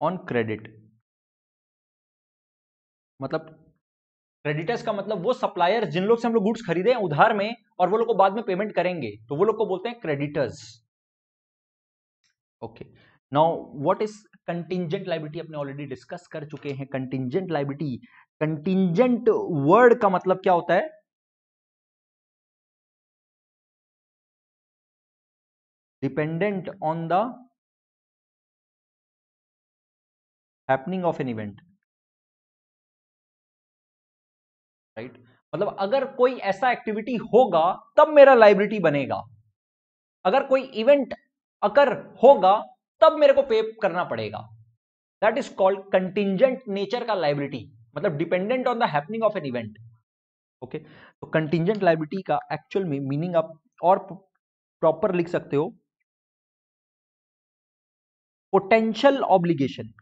on credit मतलब क्रेडिटर्स का मतलब वो सप्लायर जिन लोग से हम लोग गुड्स खरीदे हैं उधार में और वो लोग को बाद में पेमेंट करेंगे तो वो लोग को बोलते हैं creditors okay now what is contingent liability अपने ऑलरेडी डिस्कस कर चुके हैं। कंटिंजेंट लाइबिलिटी कंटिंजेंट वर्ड का मतलब क्या होता है? Dependent on the happening of an event right मतलब अगर कोई ऐसा एक्टिविटी होगा, तब मेरा लाइबिलिटी बनेगा। अगर कोई इवेंट अगर होगा, तब मेरे को पे करना पड़ेगा। That is called contingent nature का लाइबिलिटी मतलब dependent on the happening of an event okay तो कंटिजेंट लाइबिलिटी का एक्चुअल में मीनिंग आप और प्रॉपर लिख सकते हो। पोटेंशियल ऑब्लिगेशन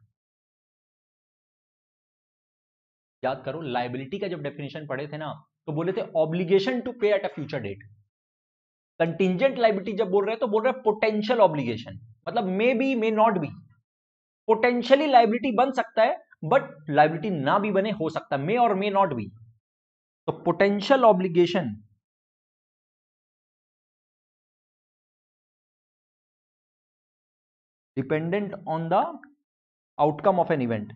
याद करो लाइबिलिटी का जब डेफिनेशन पढ़े थे ना तो बोले थे obligation to pay at a future date contingent liability जब बोल रहे हैं तो बोल रहे हैं पोटेंशियल ऑब्लिगेशन मतलब may be may not be potentially liability बन सकता है बट लाइबिलिटी ना भी बने, हो सकता है. मे और मे नॉट बी तो potential obligation dependent on the outcome of an event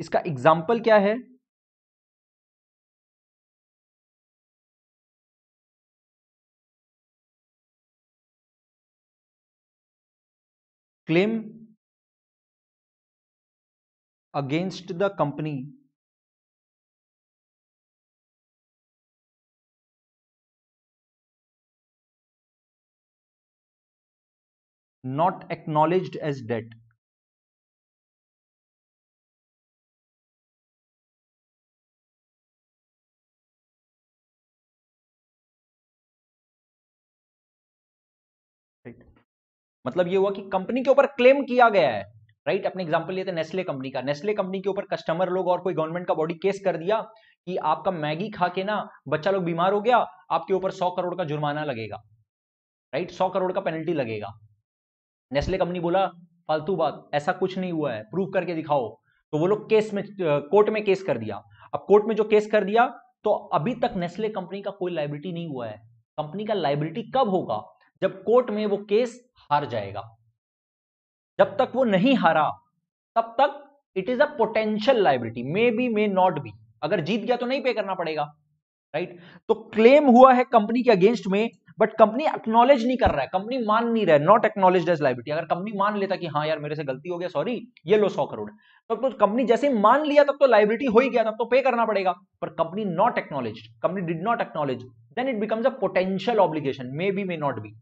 इसका एग्ज़ाम्पल क्या है? Claim against the company not acknowledged as debt. मतलब ये हुआ कि कंपनी के ऊपर क्लेम किया गया है राइट अपने एग्जांपल लिए थे नेस्ले कंपनी का। नेस्ले कंपनी के ऊपर कस्टमर लोग और कोई गवर्नमेंट का बॉडी केस कर दिया कि आपका मैगी खा के ना बच्चा लोग बीमार हो गया, आपके ऊपर सौ करोड़ का जुर्माना लगेगा राइट सौ करोड़ का पेनल्टी लगेगा। नेस्ले कंपनी बोला, फालतू बात, ऐसा कुछ नहीं हुआ है प्रूव करके दिखाओ। तो वो लोग केस में कोर्ट में केस कर दिया। अब कोर्ट में जो केस कर दिया तो अभी तक नेस्ले कंपनी का कोई लाइबिलिटी नहीं हुआ है। कंपनी का लाइबिलिटी कब होगा? जब कोर्ट में वो केस हार जाएगा। जब तक वो नहीं हारा, तब तक it is a potential liability may be may not be अगर जीत गया तो नहीं पे करना पड़ेगा राइट right? तो क्लेम हुआ है कंपनी के अगेंस्ट में बट कंपनी एक्नोलेज नहीं कर रहा है कंपनी मान नहीं रहा है नॉट एक्नोलेज एज लाइबिलिटी अगर कंपनी मान लेता कि हाँ यार मेरे से गलती हो गया सॉरी ये लो सौ करोड़। तब तो कंपनी जैसे मान लिया, तब तो लाइबिलिटी हो ही गया, तब तो पे करना पड़ेगा। पर company not acknowledge company did not acknowledge then it becomes a potential obligation may be may not be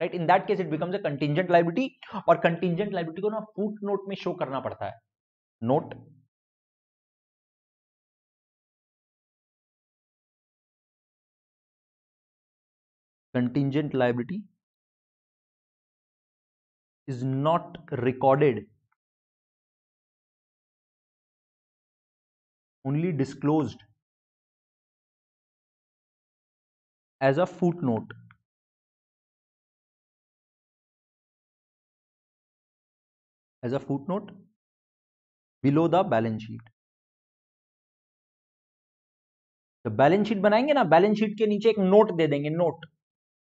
right in that case it becomes a contingent liability और कंटिजेंट लाइबिलिटी को ना फूट नोट में show करना पड़ता है। Note contingent liability is not recorded only disclosed as a footnote as a footnote below the balance sheet. तो balance sheet बनाएँगे ना बैलेंस शीट के नीचे एक नोट दे देंगे नोट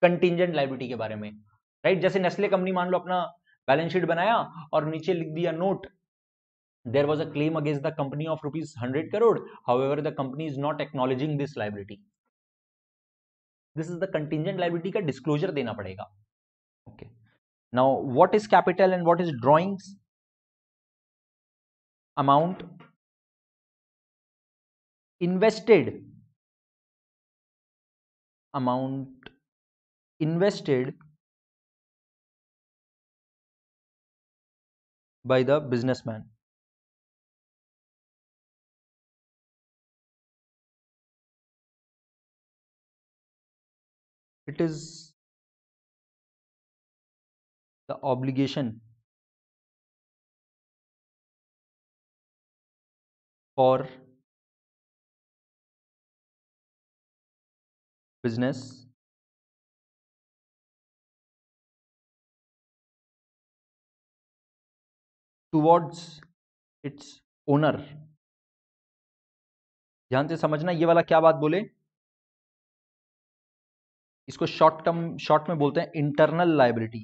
कंटिजेंट लाइबिलिटी के बारे में राइट जैसे नेस्ले कंपनी मान लो अपना बैलेंस शीट बनाया और नीचे लिख दिया note there was a claim against the company of rupees hundred crore how the company is not acknowledging this liability this is the contingent liability का डिस्क्लोजर देना पड़ेगा. Okay Now, what is capital and what is drawings? Amount invested amount invested by the businessman it is the obligation for business towards its owner ध्यान से समझना, ये वाला क्या बात बोले? इसको शॉर्ट टर्म शॉर्ट में बोलते हैं इंटरनल लाइबिलिटी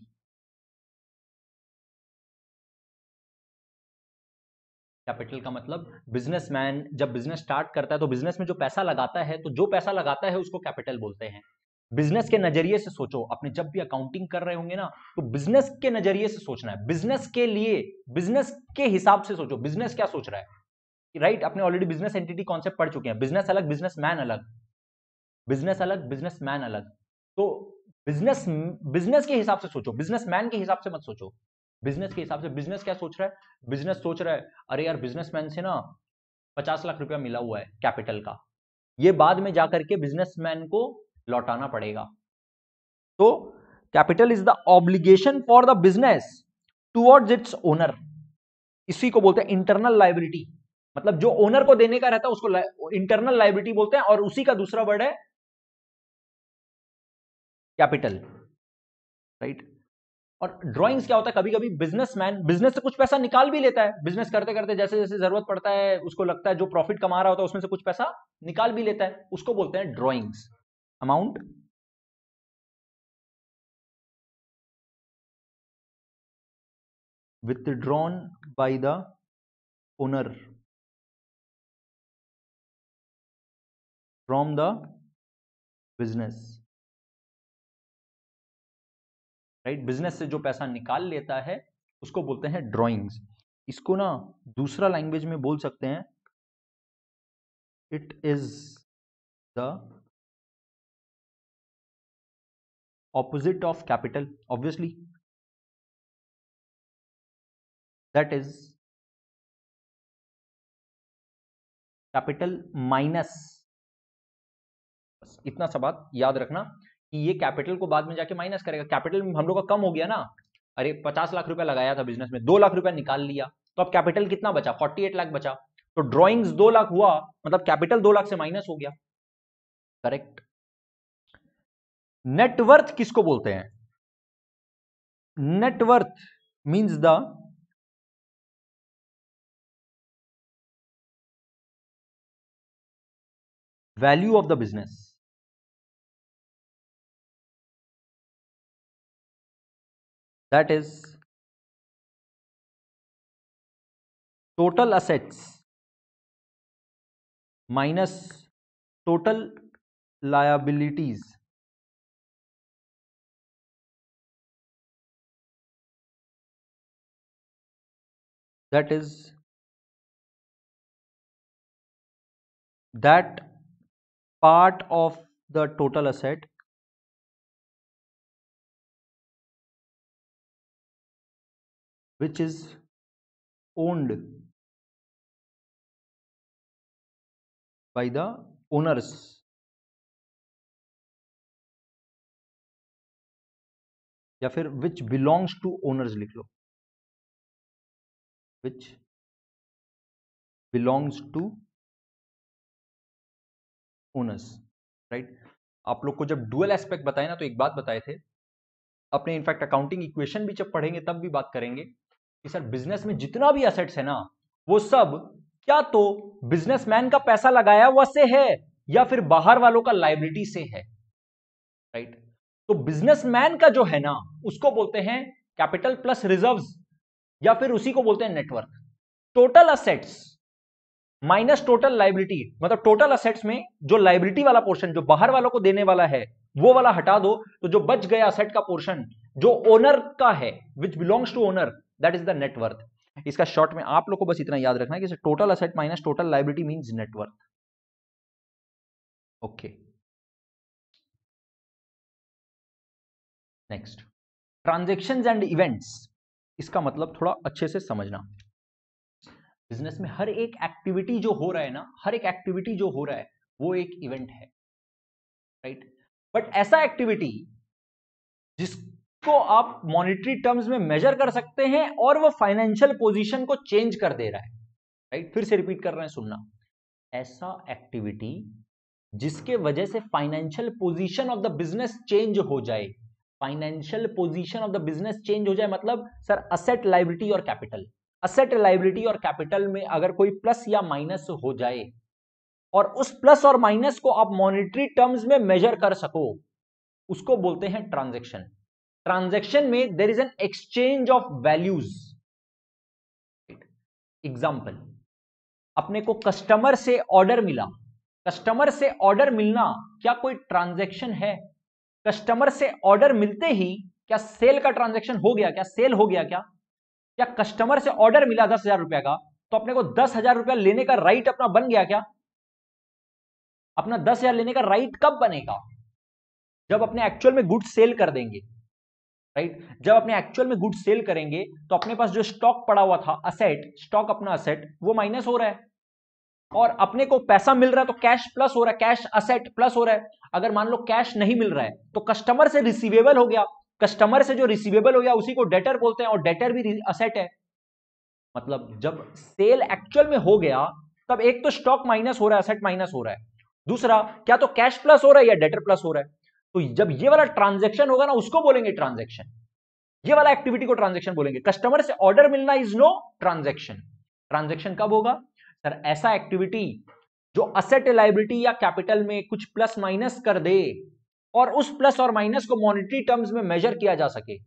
कैपिटल का मतलब बिजनेसमैन जब बिज़नेस स्टार्ट करता है तो बिज़नेस में जो पैसा लगाता है तो जो पैसा लगाता है उसको कैपिटल बोलते हैं। बिज़नेस के नज़रिए से सोचो, अपने जब भी अकाउंटिंग कर रहे होंगे ना तो बिज़नेस के नज़रिए से सोचना है। बिज़नेस के लिए बिज़नेस के हिसाब से सोचो बिज़नेस क्या सोच रहा है? राइट अपने ऑलरेडी बिज़नेस एंटिटी कॉन्सेप्ट पढ़ चुके हैं। बिज़नेस अलग बिज़नेस मैन अलग। बिज़नेस अलग बिज़नेस मैन अलग। तो बिज़नेस बिज़नेस के हिसाब से सोचो। बिज़नेस मैन के हिसाब से मत सोचो। बिज़नेस के हिसाब से बिज़नेस क्या सोच रहा है? बिज़नेस सोच रहा है, अरे यार बिजनेसमैन से ना पचास लाख रुपया मिला हुआ है कैपिटल का। ये बाद में जाकर के बिजनेसमैन को लौटाना पड़ेगा। तो capital is the obligation for the business towards its owner इसी को बोलते हैं इंटरनल लाइबिलिटी मतलब जो ओनर को देने का रहता है, उसको इंटरनल लाइबिलिटी बोलते हैं, और उसी का दूसरा वर्ड है कैपिटल राइट और ड्राइंग्स क्या होता है? कभी कभी बिजनेसमैन बिज़नेस से कुछ पैसा निकाल भी लेता है। बिज़नेस करते करते जैसे जैसे ज़रूरत पड़ता है, उसको लगता है जो प्रॉफिट कमा रहा होता है, उसमें से कुछ पैसा निकाल भी लेता है। उसको बोलते हैं drawings amount? Withdrawn by the owner. From the business. Right business से जो पैसा निकाल लेता है, उसको बोलते हैं ड्राइंग्स इसको ना दूसरा लैंग्वेज में बोल सकते हैं it is the opposite of capital, obviously. That is capital minus इतना सा बात याद रखना। कि ये कैपिटल को बाद में जाके माइनस करेगा। कैपिटल हम लोग का कम हो गया ना। अरे, पचास लाख रुपया लगाया था बिज़नेस में, दो लाख रुपया निकाल लिया। तो अब कैपिटल कितना बचा? फोर्टी एट लाख बचा। तो ड्रॉइंग्स दो लाख हुआ मतलब कैपिटल दो लाख से माइनस हो गया। करेक्ट नेटवर्थ किसको बोलते हैं? Net worth means the value of the business that is total assets minus total liabilities. That is that part of the total asset which is owned by the owners. या फिर which belongs to owners लिख लो। Which belongs to owners right आप लोग को जब dual aspect बताए ना तो एक बात बताए थे। अपने इनफैक्ट अकाउंटिंग इक्वेशन भी जब पढ़ेंगे, तब भी बात करेंगे। कि सर बिज़नेस में जितना भी असेट्स है ना, वो सब, क्या तो बिजनेसमैन का पैसा लगाया हुआ से है, या फिर बाहर वालों का लाइबिलिटी से है? राइट तो बिजनेसमैन का जो है ना, उसको बोलते हैं कैपिटल प्लस रिजर्व्स या फिर उसी को बोलते हैं network total assets minus total liability मतलब टोटल असेट्स में जो लाइबिलिटी वाला पोर्शन जो बाहर वालों को देने वाला है, वो वाला हटा दो तो जो बच गया असेट का पोर्शन जो ओनर का है which belongs to owner that is the net worth इसका शॉर्ट में आप लोग को बस इतना याद रखना है कि total asset minus total liability means net worth okay next transaction and events इसका मतलब थोड़ा अच्छे से समझना। बिज़नेस में हर एक एक्टिविटी जो हो रहा है ना, हर एक एक्टिविटी जो हो रहा है, वो एक इवेंट है। Right right? बट ऐसा एक्टिविटी जिस को आप मॉनिटरी टर्म्स में मेजर कर सकते हैं और वो फाइनेंशियल पोजीशन को चेंज कर दे रहा है। राइट फिर से रिपीट कर रहे हैं, सुनना। ऐसा एक्टिविटी जिसके वजह से financial position of the business change हो जाए। Financial position of the business change हो जाए मतलब सर असेट लाइबिलिटी और कैपिटल असेट लाइबिलिटी और कैपिटल में अगर कोई प्लस या माइनस हो जाए और उस प्लस और माइनस को आप मॉनिटरी टर्म्स में मेजर कर सको, उसको बोलते हैं ट्रांजेक्शन ट्रांजेक्शन में there is an exchange of values example अपने को कस्टमर से ऑर्डर मिला। कस्टमर से ऑर्डर मिलना क्या कोई ट्रांजेक्शन है? कस्टमर से ऑर्डर मिलते ही क्या सेल का ट्रांजेक्शन हो गया? क्या सेल हो गया क्या? क्या कस्टमर से ऑर्डर मिला दस हज़ार रुपया का? तो अपने को दस हज़ार रुपया लेने का राइट अपना बन गया क्या? अपना दस हज़ार लेने का राइट कब बनेगा? जब अपने एक्चुअल में गुड सेल कर देंगे। राइट जब अपने एक्चुअल में गुड सेल करेंगे तो अपने पास जो स्टॉक पड़ा हुआ था असेट स्टॉक अपना असेट वो माइनस हो रहा है। और अपने को पैसा मिल रहा है तो कैश प्लस हो रहा है। कैश असेट प्लस हो रहा है। अगर मान लो कैश नहीं मिल रहा है तो कस्टमर से रिसीवेबल हो गया। कस्टमर से जो रिसीवेबल हो गया, उसी को डेटर बोलते हैं और डेटर भी असेट है। मतलब जब सेल एक्चुअल में हो गया, तब एक तो स्टॉक माइनस हो रहा है असेट माइनस हो रहा है। दूसरा, क्या तो कैश प्लस हो रहा है या डेटर प्लस हो रहा है? तो जब ये वाला ट्रांजेक्शन होगा ना, उसको बोलेंगे ट्रांजेक्शन ये वाला एक्टिविटी को ट्रांजेक्शन बोलेंगे। कस्टमर से ऑर्डर मिलना इज़ नो ट्रांजेक्शन ट्रांजेक्शन कब होगा? सर ऐसा एक्टिविटी जो असेट लाइबिलिटी या कैपिटल में कुछ प्लस माइनस कर दे और उस प्लस और माइनस को मॉनिटरी टर्म्स में मेजर किया जा सके,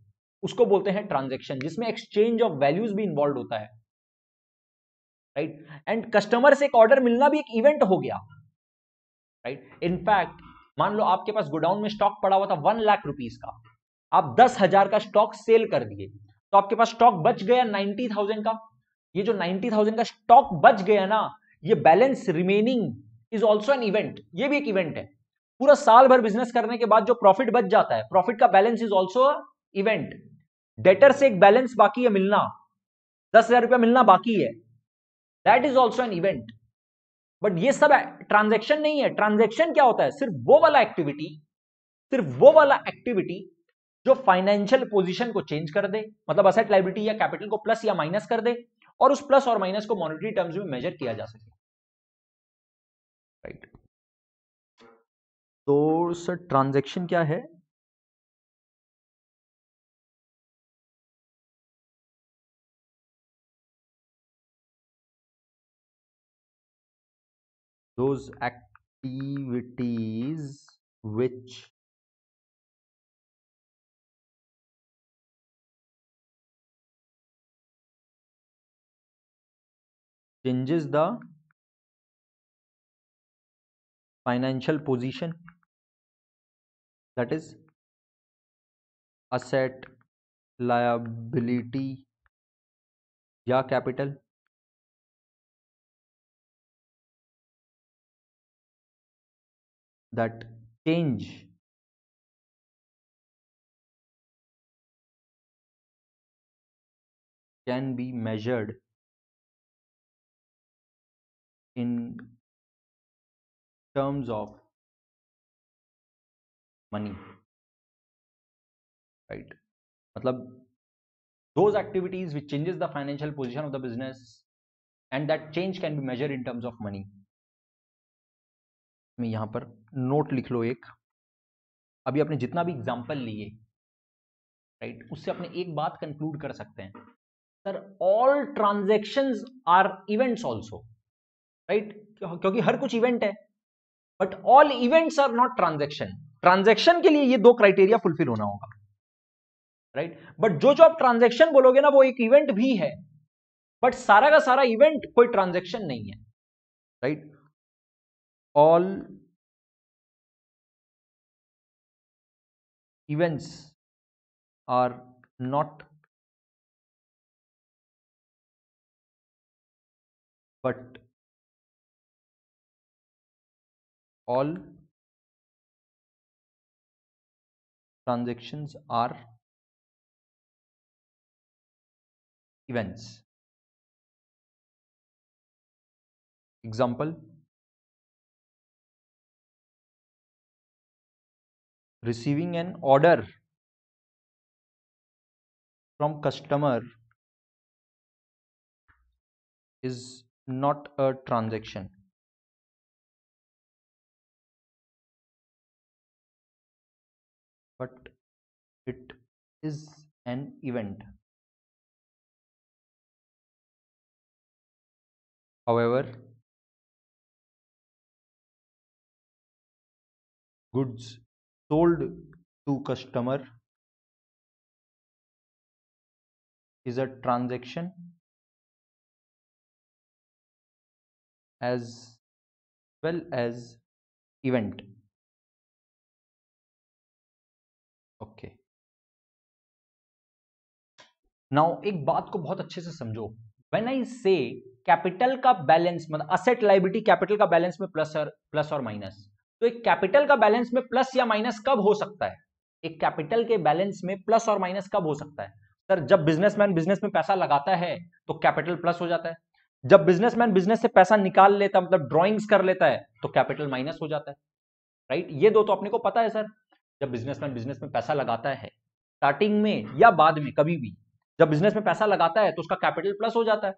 उसको बोलते हैं ट्रांजेक्शन जिसमें एक्सचेंज ऑफ़ वैल्यूज़ भी इन्वॉल्व होता है। राइट एंड कस्टमर से एक ऑर्डर मिलना भी एक इवेंट हो गया। राइट इनफैक्ट मान लो आपके पास गोडाउन में स्टॉक पड़ा हुआ था वन लाख रुपीज़ का। आप दस हज़ार का स्टॉक सेल कर दिए। तो आपके पास स्टॉक बच गया नाइनटी थाउज़ेंड का। ये जो नाइनटी थाउज़ेंड का स्टॉक बच गया ना, ये balance remaining is also an event ये भी एक इवेंट है। पूरा साल भर बिज़नेस करने के बाद जो प्रॉफिट बच जाता है प्रॉफिट का balance is also event debtor से एक बैलेंस बाकी है मिलना। दस हज़ार रुपया मिलना बाकी है। That is also an event but ये सब ट्रांजेक्शन नहीं है। ट्रांजेक्शन क्या होता है? सिर्फ़ वो वाला एक्टिविटी सिर्फ़ वो वाला एक्टिविटी जो फाइनेंशियल पोजीशन को चेंज कर दे मतलब असेट लाइबिलिटी या कैपिटल को प्लस या माइनस कर दे और उस प्लस और माइनस को मॉनिटरी टर्म्स में मेजर किया जा सके। राइट तो सर ट्रांजेक्शन क्या है? those activities which changes the financial position that is asset liability या capital that change. Can be measured in terms of money. Right. Matlab those activities which changes the financial position of the business and that change can be measured in terms of money में यहाँ पर note लिख लो एक। अभी आपने जितना भी एग्ज़ाम्पल लिए राइट उससे अपने एक बात कंक्लूड कर सकते हैं। Sir all transaction are events also right क्योंकि हर कुछ इवेंट है। But all events are not transaction transaction के लिए ये दो क्राइटेरिया फुलफिल होना होगा राइट right? बट जो जो आप ट्रांजेक्शन बोलोगे ना, वो एक इवेंट भी है। बट सारा का सारा इवेंट कोई ट्रांजेक्शन नहीं है right all events are not but all transactions are events. Example receiving an order from customer is not a transaction. But it is an event. However goods sold to customer is a transaction as well as event. Okay now एक बात को बहुत अच्छे से समझो। When I say capital का balance मतलब asset liability capital का बैलेंस में प्लस और प्लस और माइनस तो एक कैपिटल का बैलेंस में प्लस या माइनस कब हो सकता है? एक कैपिटल के बैलेंस में प्लस और माइनस कब हो सकता है? सर, जब बिजनेसमैन बिज़नेस में पैसा लगाता है तो कैपिटल प्लस हो जाता है। जब बिजनेसमैन बिज़नेस से पैसा निकाल लेता मतलब ड्रॉइंग्स कर लेता है तो कैपिटल माइनस हो जाता है। राइट? ये दो तो अपने को पता है, सर। जब बिजनेसमैन बिज़नेस में पैसा लगाता है स्टार्टिंग में या बाद में कभी भी, जब बिज़नेस में पैसा लगाता है तो उसका कैपिटल प्लस हो जाता है।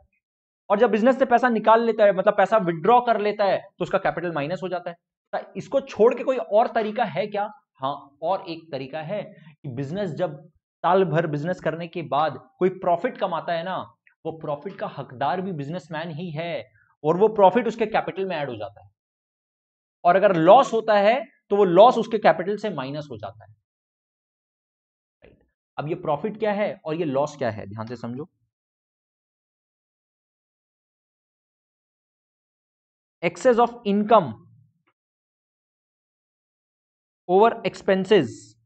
और जब बिज़नेस से पैसा निकाल लेता है मतलब पैसा विड्रॉ कर लेता है तो उसका कैपिटल माइनस हो जाता है। इसको छोड़ के कोई और तरीका है क्या? हाँ और एक तरीका है कि बिज़नेस जब साल भर बिज़नेस करने के बाद कोई प्रॉफिट कमाता है ना, वो प्रॉफिट का हकदार भी बिजनेसमैन ही है और वो प्रॉफिट उसके कैपिटल में ऐड हो जाता है। और अगर लॉस होता है तो वो लॉस उसके कैपिटल से माइनस हो जाता है। अब ये प्रॉफिट क्या है और ये लॉस क्या है? ध्यान से समझो। Excess of income over expenses.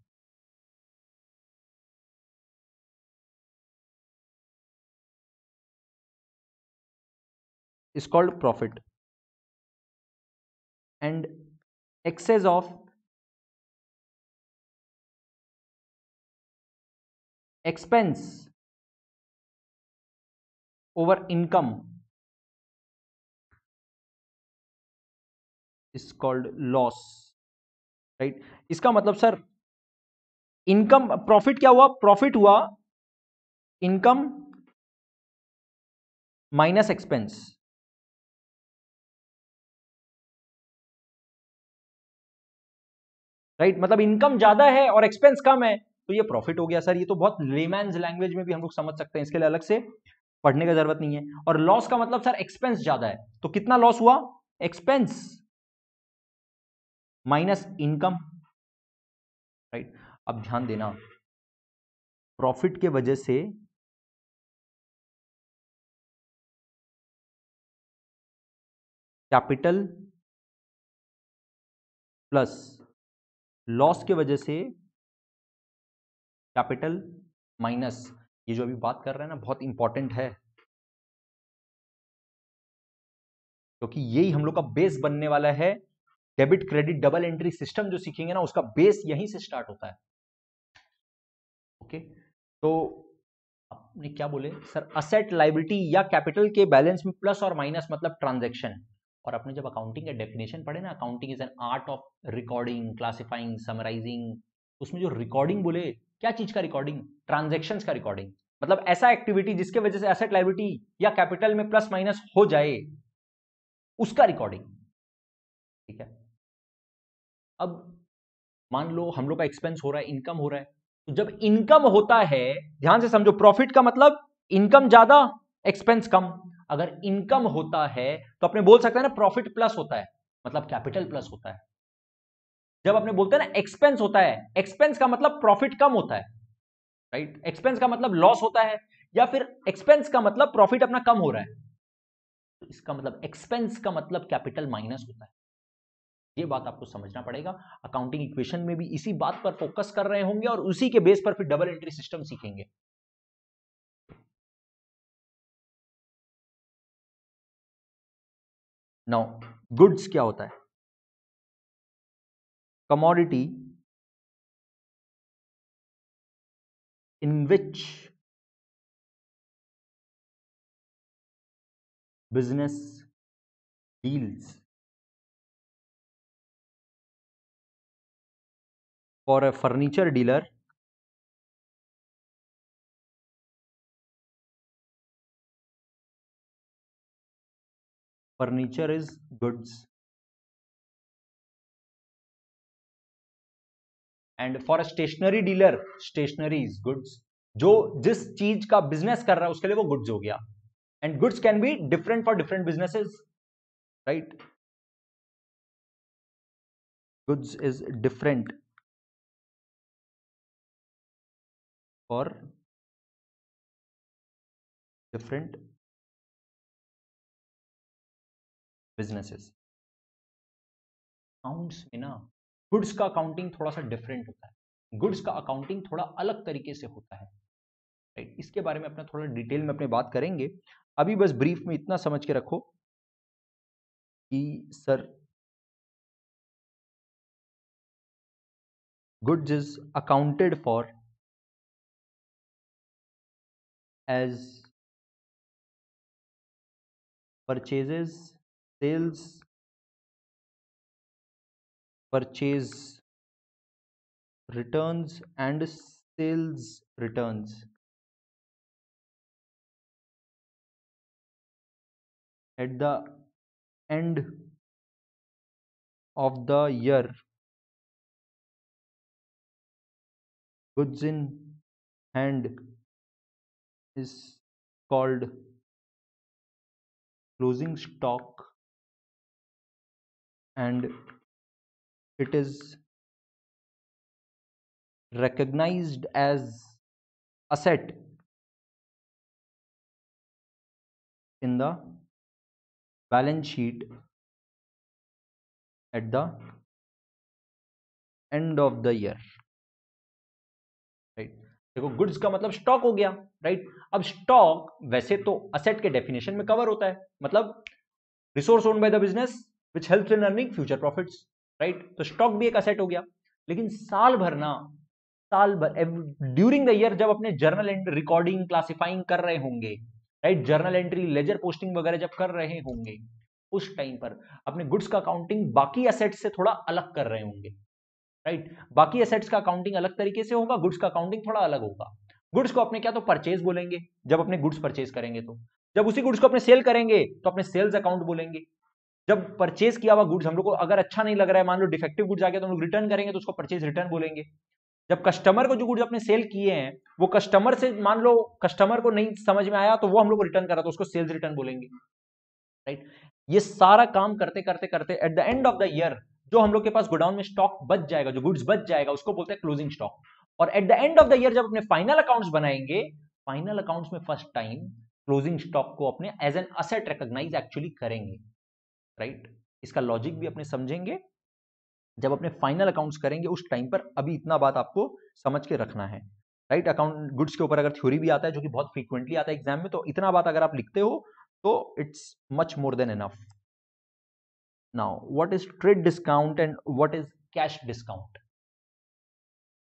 Is called profit. And excess of expense over income is called loss right? इसका मतलब सर, इनकम, प्रॉफिट क्या हुआ? प्रॉफिट हुआ इनकम माइनस एक्सपेंस। राइट? मतलब इनकम ज़्यादा है और एक्सपेंस कम है तो ये प्रॉफिट हो गया, सर। ये तो बहुत लेमैन लैंग्वेज में भी हम लोग समझ सकते हैं, इसके लिए अलग से पढ़ने का ज़रूरत नहीं है। और लॉस का मतलब सर एक्सपेंस ज़्यादा है। तो कितना लॉस हुआ? एक्सपेंस माइनस इनकम राइट अब ध्यान देना प्रॉफिट के वजह से कैपिटल प्लस लॉस के वजह से कैपिटल माइनस ये जो अभी बात कर रहे हैं ना, बहुत इंपॉर्टेंट है। क्योंकि यही हम लोग का बेस बनने वाला है। Debit credit double entry system जो सीखेंगे ना, उसका बेस यहीं से स्टार्ट होता है। ओके? तो आपने क्या बोले? सर, असेट लाइबिलिटी या कैपिटल के बैलेंस में प्लस और माइनस मतलब ट्रांजेक्शन। और आपने जब अकाउंटिंग का डेफिनेशन पढ़े ना, accounting is an art of recording, classifying, summarising. उसमें जो रिकॉर्डिंग बोले, क्या चीज़ का रिकॉर्डिंग? ट्रांजेक्शन का रिकॉर्डिंग। मतलब ऐसा एक्टिविटी जिसके वजह से एसेट लाइबिलिटी या कैपिटल में प्लस माइनस हो जाए, उसका रिकॉर्डिंग। ठीक है? अब मान लो हम लोग का एक्सपेंस हो रहा है इनकम हो रहा है तो जब इनकम होता है, ध्यान से समझो प्रॉफिट का मतलब इनकम ज़्यादा एक्सपेंस कम। अगर इनकम होता है तो अपने बोल सकते हैं ना प्रॉफिट प्लस होता है मतलब कैपिटल प्लस होता है। जब अपने बोलते हैं ना एक्सपेंस होता है एक्सपेंस का मतलब प्रॉफिट कम होता है राइट right? एक्सपेंस का मतलब लॉस होता है, या फिर एक्सपेंस का मतलब प्रॉफिट अपना कम हो रहा है। तो इसका मतलब एक्सपेंस का मतलब कैपिटल माइनस होता है। ये बात आपको समझना पड़ेगा। अकाउंटिंग इक्वेशन में भी इसी बात पर फोकस कर रहे होंगे और उसी के बेस पर फिर डबल एंट्री सिस्टम सीखेंगे। नाउ गुड्स क्या होता है? Commodity in which business deals for a furniture dealer. Furniture is goods. And for a stationery dealer stationery is goods जो जिस चीज़ का बिज़नेस कर रहा है, उसके लिए वो गुड्स हो गया। And goods can be different for different businesses right goods is different for different businesses accounts में ना गुड्स का अकाउंटिंग थोड़ा सा डिफरेंट होता है। गुड्स का अकाउंटिंग थोड़ा अलग तरीके से होता है। राइट इसके बारे में अपना थोड़ा डिटेल में अपने बात करेंगे। अभी बस ब्रीफ में इतना समझ के रखो कि sir goods is accounted for as purchases, sales, purchase returns and sales returns. At the end of the year, goods in hand is called closing stock and it is recognized as asset in the balance sheet at the end of the year. देखो goods का मतलब stock हो गया right अब stock वैसे तो asset के definition में कवर होता है। मतलब resource own by the business which helps in earning future profits right तो स्टॉक भी एक असेट हो गया। लेकिन साल भर ना, साल भर ड्यूरिंग द ईयर जब अपने जर्नल रिकॉर्डिंग क्लासिफाइंग कर रहे होंगे right journal entry ledger posting वगैरह जब कर रहे होंगे, उस टाइम पर अपने गुड्स का अकाउंटिंग बाकी असेट से थोड़ा अलग कर रहे होंगे। राइट बाकी असेट्स का अकाउंटिंग अलग तरीके से होगा गुड्स का अकाउंटिंग थोड़ा अलग होगा। गुड्स को अपने क्या तो परचेज बोलेंगे, जब अपने गुड्स परचेज करेंगे तो। जब उसी गुड्स को अपने सेल करेंगे तो अपने सेल्स अकाउंट बोलेंगे। जब परचेज किया हुआ गुड्स हम लोग को अगर अच्छा नहीं लग रहा है, मान लो डिफेक्टिव गुड्स आ गया तो हम लोग रिटर्न करेंगे तो उसको परचेज रिटर्न बोलेंगे। जब कस्टमर को जो गुड्स अपने सेल किए हैं, वो कस्टमर से मान लो कस्टमर को नहीं समझ में आया तो वो हम लोग को रिटर्न करा तो उसको सेल्स रिटर्न बोलेंगे। राइट ये सारा काम करते करते करते at the end of the year जो हम लोग के पास गोडाउन में स्टॉक बच जाएगा, जो गुड्स बच जाएगा, उसको बोलते हैं क्लोजिंग स्टॉक और at the end of the year जब अपने फाइनल अकाउंट्स बनाएँगे फाइनल अकाउंट्स में फ़र्स्ट टाइम क्लोजिंग स्टॉक को अपने as an asset recognise actually करेंगे. राइट इसका लॉजिक भी अपने समझेंगे. जब अपने फाइनल अकाउंट्स करेंगे, उस टाइम पर अभी इतना बात आपको समझ के रखना है. राइट अकाउंट गुड्स के ऊपर अगर थ्योरी भी आता है, जो कि बहुत फ्रीक्वेंटली आता है एग्ज़ाम में तो इतना बात अगर आप लिखते हो तो it's much more than enough now what is trade discount and what is cash discount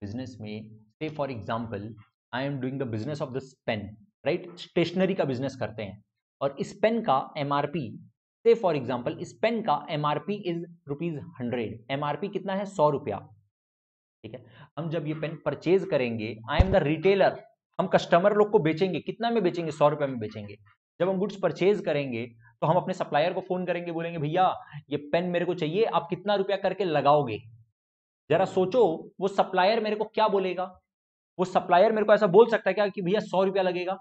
business में say for example I am doing the business of this pen right stationery का business करते हैं और इस पेन का MRP से for example इस pen का MRP is rupees hundred MRP कितना है सौ रुपया ठीक है हम जब ये पेन परचेज करेंगे आई एम द रिटेलर हम कस्टमर लोग को बेचेंगे कितना में बेचेंगे सौ रुपए में बेचेंगे जब हम गुड्स परचेज करेंगे तो हम अपने सप्लायर को फ़ोन करेंगे, बोलेंगे, भैया, ये पेन मेरे को चाहिए, आप कितना रुपया करके लगाओगे? जरा सोचो, वो सप्लायर मेरे को क्या बोलेगा? वो सप्लायर मेरे को ऐसा बोल सकता है क्या कि, भैया, सौ रुपया लगेगा?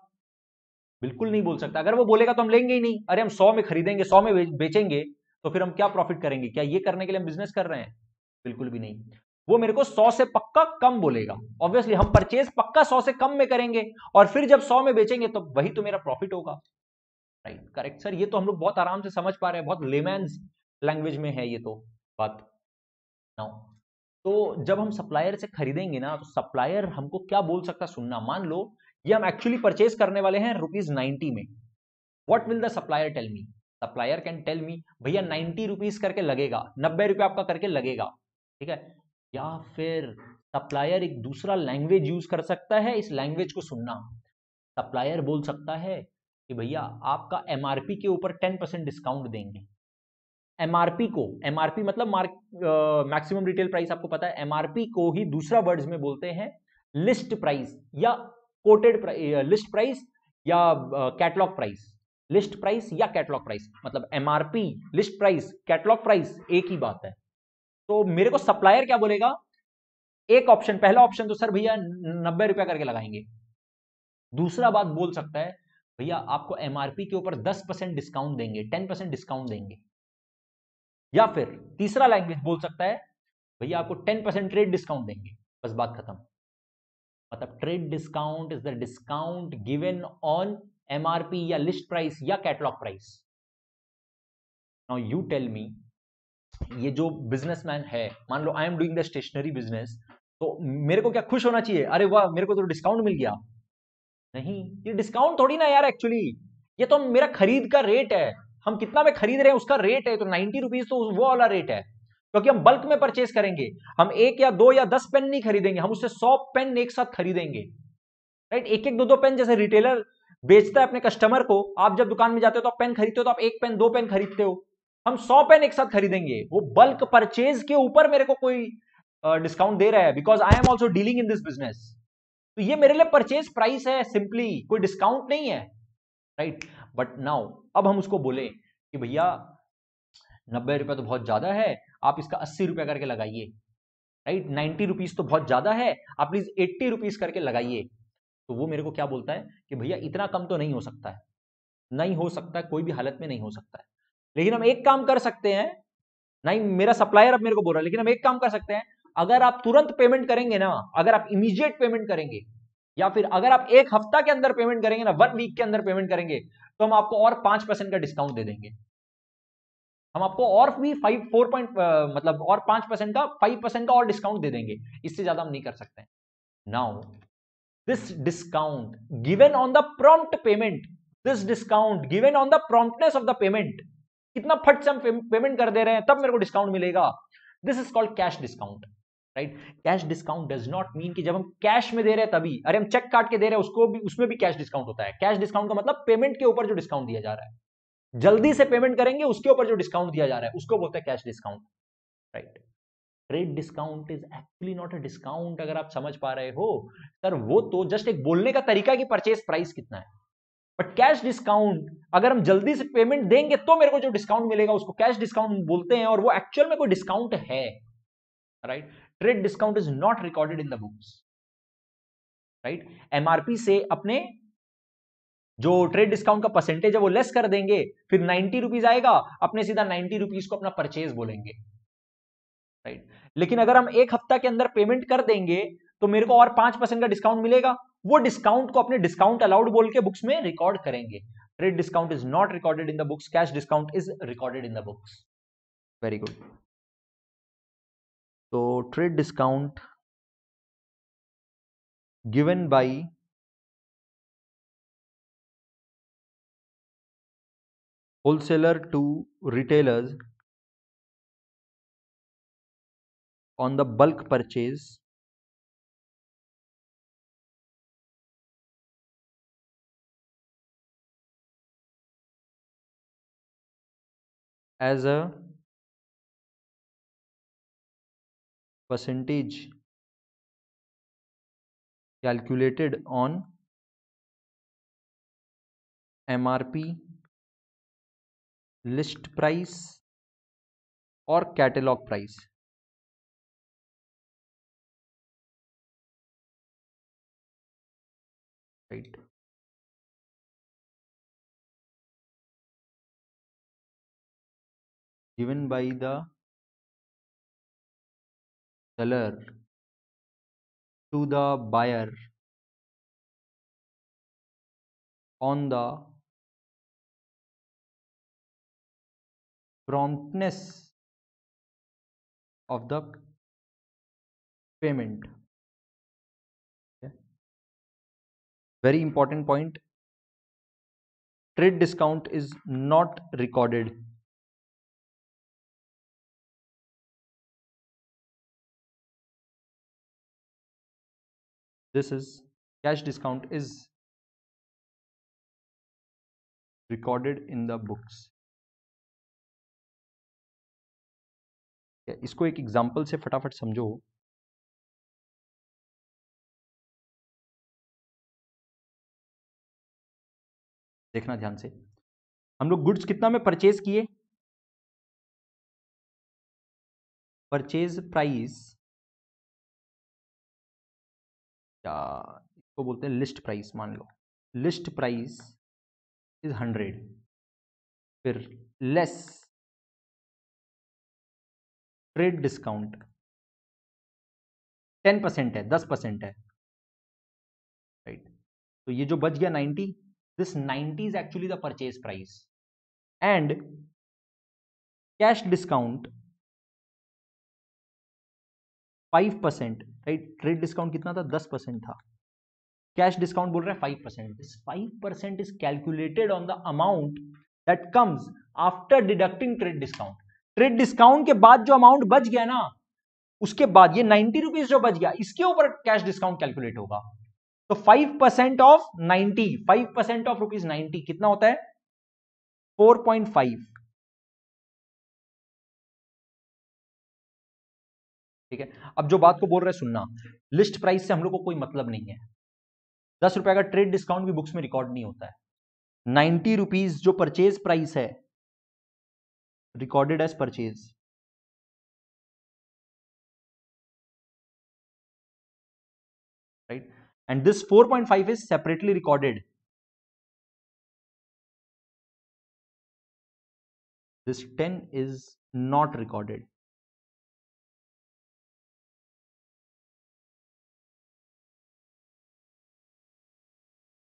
बिल्कुल नहीं बोल सकता। अगर वो बोलेगा तो हम लेंगे ही नहीं। अरे, हम सौ में खरीदेंगे, सौ में बेचेंगे तो फिर हम क्या प्रॉफिट करेंगे? क्या ये करने के लिए हम बिज़नेस कर रहे हैं? बिल्कुल भी नहीं। वो मेरे को सौ से पक्का कम बोलेगा। ऑब्वियसली हम परचेज पक्का सौ से कम में करेंगे, और फिर जब सौ में बेचेंगे तो वही तो मेरा प्रॉफिट होगा। राइट करेक्ट सर ये तो हम लोग बहुत आराम से समझ पा रहे हैं, बहुत लेमैन्स लैंग्वेज में है ये तो बात। नाउ तो जब हम सप्लायर से खरीदेंगे ना तो सप्लायर हमको क्या बोल सकता सुनना? मान लो, ये हम एक्चुअली परचेज करने वाले हैं रुपीज़ नाइनटी में। What will the supplier tell me supplier can tell me भैया नाइनटी रुपीज़ करके लगेगा, नब्बे रुपये आपका करके लगेगा। ठीक है? या फिर सप्लायर एक दूसरा लैंग्वेज यूज़ कर सकता है इस लैंग्वेज को सुनना? सप्लायर बोल सकता है कि भैया आपका एमआरपी के ऊपर टेन परसेंट डिस्काउंट देंगे। एमआरपी को एमआरपी मतलब मैक्सिमम रिटेल प्राइस आपको पता है एमआरपी को ही दूसरा वर्ड्स में बोलते हैं लिस्ट प्राइस या कोटेड लिस्ट प्राइस या कैटलॉग प्राइस लिस्ट प्राइस या कैटलॉग प्राइस मतलब MRP list price catalogue price एक ही बात है। तो मेरे को सप्लायर क्या बोलेगा? एक ऑप्शन पहला ऑप्शन तो सर भैया नब्बे रुपया करके लगाएँगे। दूसरा बात बोल सकता है भैया आपको एमआरपी के ऊपर दस परसेंट डिस्काउंट देंगे टेन परसेंट डिस्काउंट देंगे। या फिर तीसरा लैंग्वेज बोल सकता है, भैया आपको टेन परसेंट ट्रेड डिस्काउंट देंगे। बस बात खत्म। मतलब trade discount is the discount given on MRP या लिस्ट प्राइस या catalogue price now you tell me ये जो बिजनेसमैन है, मान लो I am doing the stationery business तो मेरे को क्या खुश होना चाहिए? अरे वाह, मेरे को तो डिस्काउंट मिल गया। नहीं, ये डिस्काउंट थोड़ी ना यार एक्चुअली ये तो मेरा खरीद का रेट है। हम कितना में खरीद रहे हैं, उसका रेट है तो नाइनटी रुपीज़ तो वो वाला रेट है। क्योंकि हम बल्क में परचेज करेंगे। हम एक या दो या दस पेन नहीं खरीदेंगे, हम उससे सौ पेन एक साथ खरीदेंगे। राइट एक एक दो दो पेन जैसे रिटेलर बेचता है अपने कस्टमर को। आप जब दुकान में जाते हो तो आप पेन खरीदते हो तो आप एक पेन दो पेन खरीदते हो। हम सौ पेन एक साथ खरीदेंगे। वो बल्क परचेज के ऊपर मेरे को कोई डिस्काउंट दे रहा है because I am also dealing in this business तो ये मेरे लिए परचेज प्राइस है सिंपली कोई डिस्काउंट नहीं है राइट बट नाउ अब हम उसको बोले कि भैया, नब्बे रुपए तो बहुत ज़्यादा है, आप इसका अस्सी रुपया करके लगाइए राइट नाइन्टी रुपीज़ तो बहुत ज़्यादा है, आप प्लीज़ एट्टी रुपीज़ करके लगाइए। तो वो मेरे को क्या बोलता है कि भैया, इतना कम तो नहीं हो सकता है, नहीं हो सकता है कोई भी हालत में नहीं हो सकता है। लेकिन हम एक काम कर सकते हैं, नहीं, मेरा सप्लायर अब मेरे को बोल रहा है, लेकिन हम एक काम कर सकते हैं अगर आप तुरंत पेमेंट करेंगे ना, अगर आप इमीजिएट पेमेंट करेंगे, या फिर अगर आप एक हफ़्ता के अंदर पेमेंट करेंगे ना वन वीक के अंदर पेमेंट करेंगे तो हम आपको और पाँच परसेंट का डिस्काउंट दे देंगे। हम आपको और भी फाइव फोर पॉइंट मतलब और पाँच परसेंट का फाइव परसेंट का और डिस्काउंट दे देंगे। इससे ज़्यादा हम नहीं कर सकते now this discount given on the prompt payment this discount given on the promptness of the payment कितना फट से हम पेमेंट कर दे रहे हैं, तब मेरे को डिस्काउंट मिलेगा। This is called cash discount right cash discount does not mean कि जब हम कैश में दे रहे हैं तभी। अरे, हम चेक काट के दे रहे हैं, उसको भी, उसमें भी कैश डिस्काउंट होता है। कैश डिस्काउंट का मतलब पेमेंट के ऊपर जो डिस्काउंट दिया जा रहा है। जल्दी से पेमेंट करेंगे, उसके ऊपर जो डिस्काउंट दिया जा रहा है, उसको बोलते हैं cash discount right trade discount is actually not a discount अगर आप समझ पा रहे हो। सर, वो तो जस्ट एक बोलने का तरीका कि परचेज प्राइस कितना है। बट कैश डिस्काउंट अगर हम जल्दी से पेमेंट देंगे तो मेरे को जो डिस्काउंट मिलेगा, उसको कैश डिस्काउंट बोलते हैं और वो एक्चुअल में कोई डिस्काउंट है। Right trade discount is not recorded in the books right MRP से अपने जो ट्रेड डिस्काउंट का परसेंटेज है वो लेस कर देंगे, फिर नाइनटी रुपीज़ आएगा, अपने सीधा नाइनटी रुपीज़ को अपना परचेज बोलेंगे। राइट लेकिन अगर हम एक हफ़्ता के अंदर पेमेंट कर देंगे तो मेरे को और पाँच परसेंट का डिस्काउंट मिलेगा। वो डिस्काउंट को अपने डिस्काउंट अलाउड बोल के बुक्स में रिकॉर्ड करेंगे। Trade discount is not recorded in the books cash discount is recorded in the books very good so trade discount given hmm. by wholesaler to retailers on the bulk purchase as a percentage calculated on MRP list price or catalog price. Right. Given by the seller to the buyer on the promptness of the payment. Okay. very important point. Trade discount is not recorded this is, cash discount is recorded in the books. इसको एक example से फटाफट समझो। देखना ध्यान से। हम लोग गुड्स कितना में परचेज किए? परचेज प्राइस या इसको बोलते हैं लिस्ट प्राइस मान लो। लिस्ट प्राइस इज़ हंड्रेड फिर less trade discount ten percent है, दस परसेंट है। राइट तो ये जो बच गया ninety this ninety is actually the purchase price and cash discount five percent right trade discount कितना था? दस परसेंट था। कैश डिस्काउंट बोल रहा है five percent this five percent is calculated on the amount that comes after deducting trade discount trade discount के बाद जो अमाउंट बच गया ना, उसके बाद ये नाइन्टी रुपीज़ जो बच गया, इसके ऊपर कैश डिस्काउंट कैलकुलेट होगा। तो five percent of ninety five percent of rupees ninety कितना होता है? फोर पॉइंट फाइव ठीक है? अब जो बात को बोल रहे हैं, सुनना। लिस्ट प्राइस से हम लोग को कोई मतलब नहीं है। दस रुपए का ट्रेड डिस्काउंट भी बुक्स में रिकॉर्ड नहीं होता है। नाइन्टी रुपीज़ जो परचेज प्राइस है, recorded as purchase. Right? And this 4.5 is separately recorded this 10 is not recorded.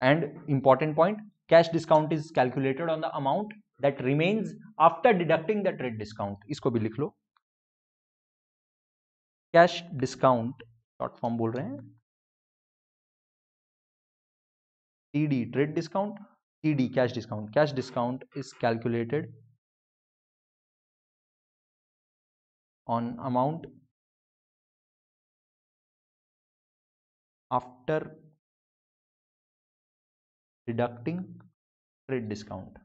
And important point cash discount is calculated on the amount that remains after deducting the trade discount इसको भी लिख लो। Cash discount dot form बोल रहे हैं। TD trade discount TD cash discount cash discount is calculated on amount after deducting trade discount